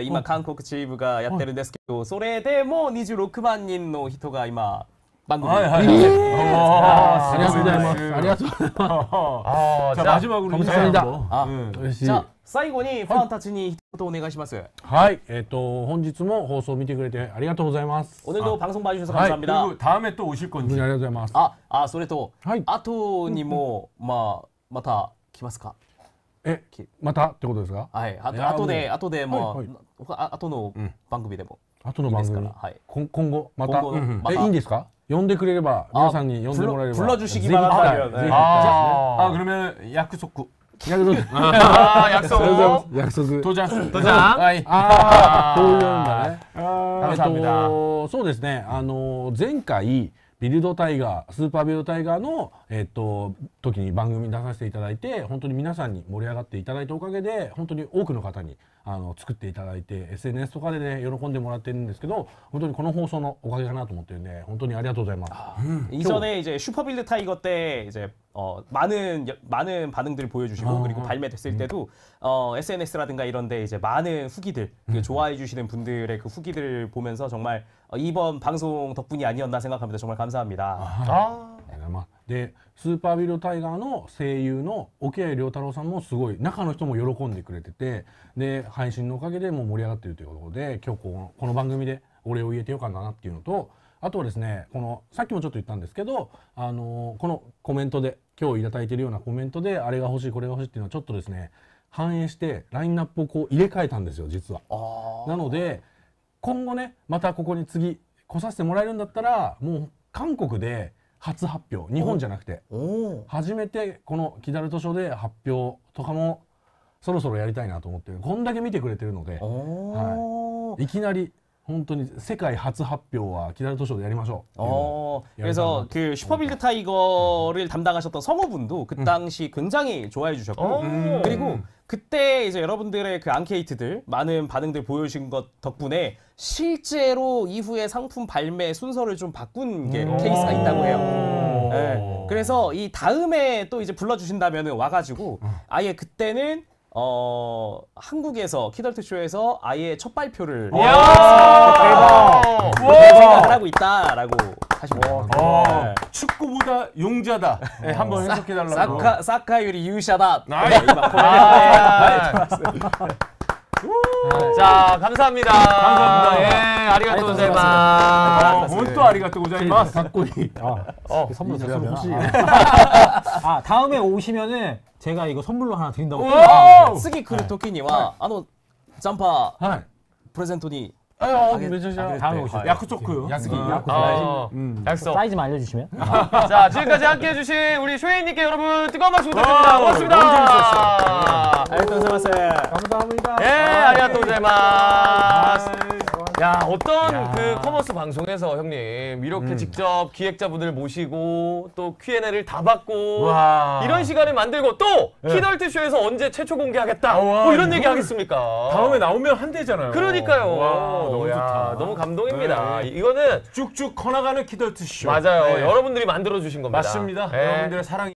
今韓国チームがやってるんですけど、それでも26万人の人が今番組 하이 に 하이. ありがとうございます。ありがとうございま 아, 자 자, 마지막으로 인사 감사합니다. 한번. 아. 네. す。嬉しい。じゃあ最後にファンたちに一言お願いします。はい。えっ、と本日も放送を見てくれてありがとうございます。 오늘도 방송 봐주셔서 하이, 감사합니다. 그리고 다음에 또 오실 本当 건지. にありがとうございます。 아, 아, それとはい。後にもまあまた来ますか。 えまたってことですか？はい。あとで後でもう、後の番組でも、後の番組？はい、今後？また、えいいんですか？呼んでくれれば皆さんに呼んでもらえれば。プロ女子あグルメ約束。約束。[laughs] あ約束。約束。父ちゃん。父ちゃんはい。ああそういうんだねとそうですね。あの前回ビルドタイガースーパービルドタイガーのえっと時に番組に出させていただいて本当に皆さんに盛り上がっていただいたおかげで本当に多くの方にあの作っていただいて SNS とかでね喜んでもらってるんですけど本当にこの放送のおかげかなと思ってるんで本当にありがとうございます。 이전에 이제 슈퍼빌드 타이거 때 이제 어, 많은 여- 많은 반응들을 보여주시고 그리고 발매됐을 때도 어, SNS라든가 이런데 이제 많은 후기들 그 좋아해 주시는 분들의 그 후기들을 보면서 정말 어, 이번 방송 덕분이 아니었나 생각합니다. 정말 감사합니다. 아, ありがとうございますでスーパービルドタイガーの声優の沖合亮太郎さんもすごい中の人も喜んでくれててで配信のおかげでもう盛り上がっているということで今日このこの番組でお礼を言えてよかったなっていうのとあとはですねこのさっきもちょっと言ったんですけどあのこのコメントで今日いただいているようなコメントであれが欲しいこれが欲しいっていうのはちょっとですね反映してラインナップをこう入れ替えたんですよ実は。なので 今後ねまたここに次来させてもらえるんだったらもう韓国で初発表日本じゃなくて 오. 初めてこのキダルト書で発表とかもそろそろやりたいなと思ってるこんだけ見てくれてるので 오. いきなり本当に世界初発表はキダルト書でやりましょうっていうのを 어, 그래서 그 슈퍼빌드 타이거를 담당하셨던 성우분도 그 당시 굉장히 좋아해 주셨고 오. 그리고 그때 이제 여러분들의 그 앙케이트들 많은 반응들 보여주신 것 덕분에 실제로 이후에 상품 발매 순서를 좀 바꾼 게 케이스가 있다고 해요. 네. 그래서 이 다음에 또 이제 불러주신다면 와가지고 아예 그때는 어 한국에서 키덜트 쇼에서 아예 첫 발표를 이야! 생각을 하고 있다라고 하시면 어, 축구보다 용자다. 네, 한번 해석해 달라고. サッカ 사카유리 유샤다. 나이. 네, 코멘트. 아, [laughs] 자, 감사합니다. 감사합니다. 예, 아리가또 고자이마. 뭔또 아리가또 고자이마. 갖고 이. 선물 드려면 혹시. 아, 아, 다음에 오시면은 제가 이거 선물로 하나 드린다고. 쓰기 그릇 토끼니와 아노 짬파 네. 프레젠토니 아, 아 매저시아. 아, 다음에 오시죠. 야쿠초크. 야스기. 어, 약속. 사이즈만 알려주시면. 자, 지금까지 함께 해주신 우리 쇼헤이님께 여러분 뜨거운 박수 부탁드립니다. 고맙습니다. 감사합니다. 음. 감사합니다. 예, ありがとうございます. 야 어떤 그 commerce 방송에서 형님 이렇게 직접 기획자분들 모시고 또 Q&A를 다 받고 와. 이런 시간을 만들고 또 키덜트 쇼에서 언제 최초 공개하겠다 와, 뭐 이런 얘기 하겠습니까? 다음에 나오면 한 대잖아요. 그러니까요. 와, 너무 야, 좋다. 너무 감동입니다. 네. 이거는 쭉쭉 커나가는 키덜트 쇼. 맞아요. 네. 여러분들이 만들어 주신 겁니다. 맞습니다. 네. 여러분들의 사랑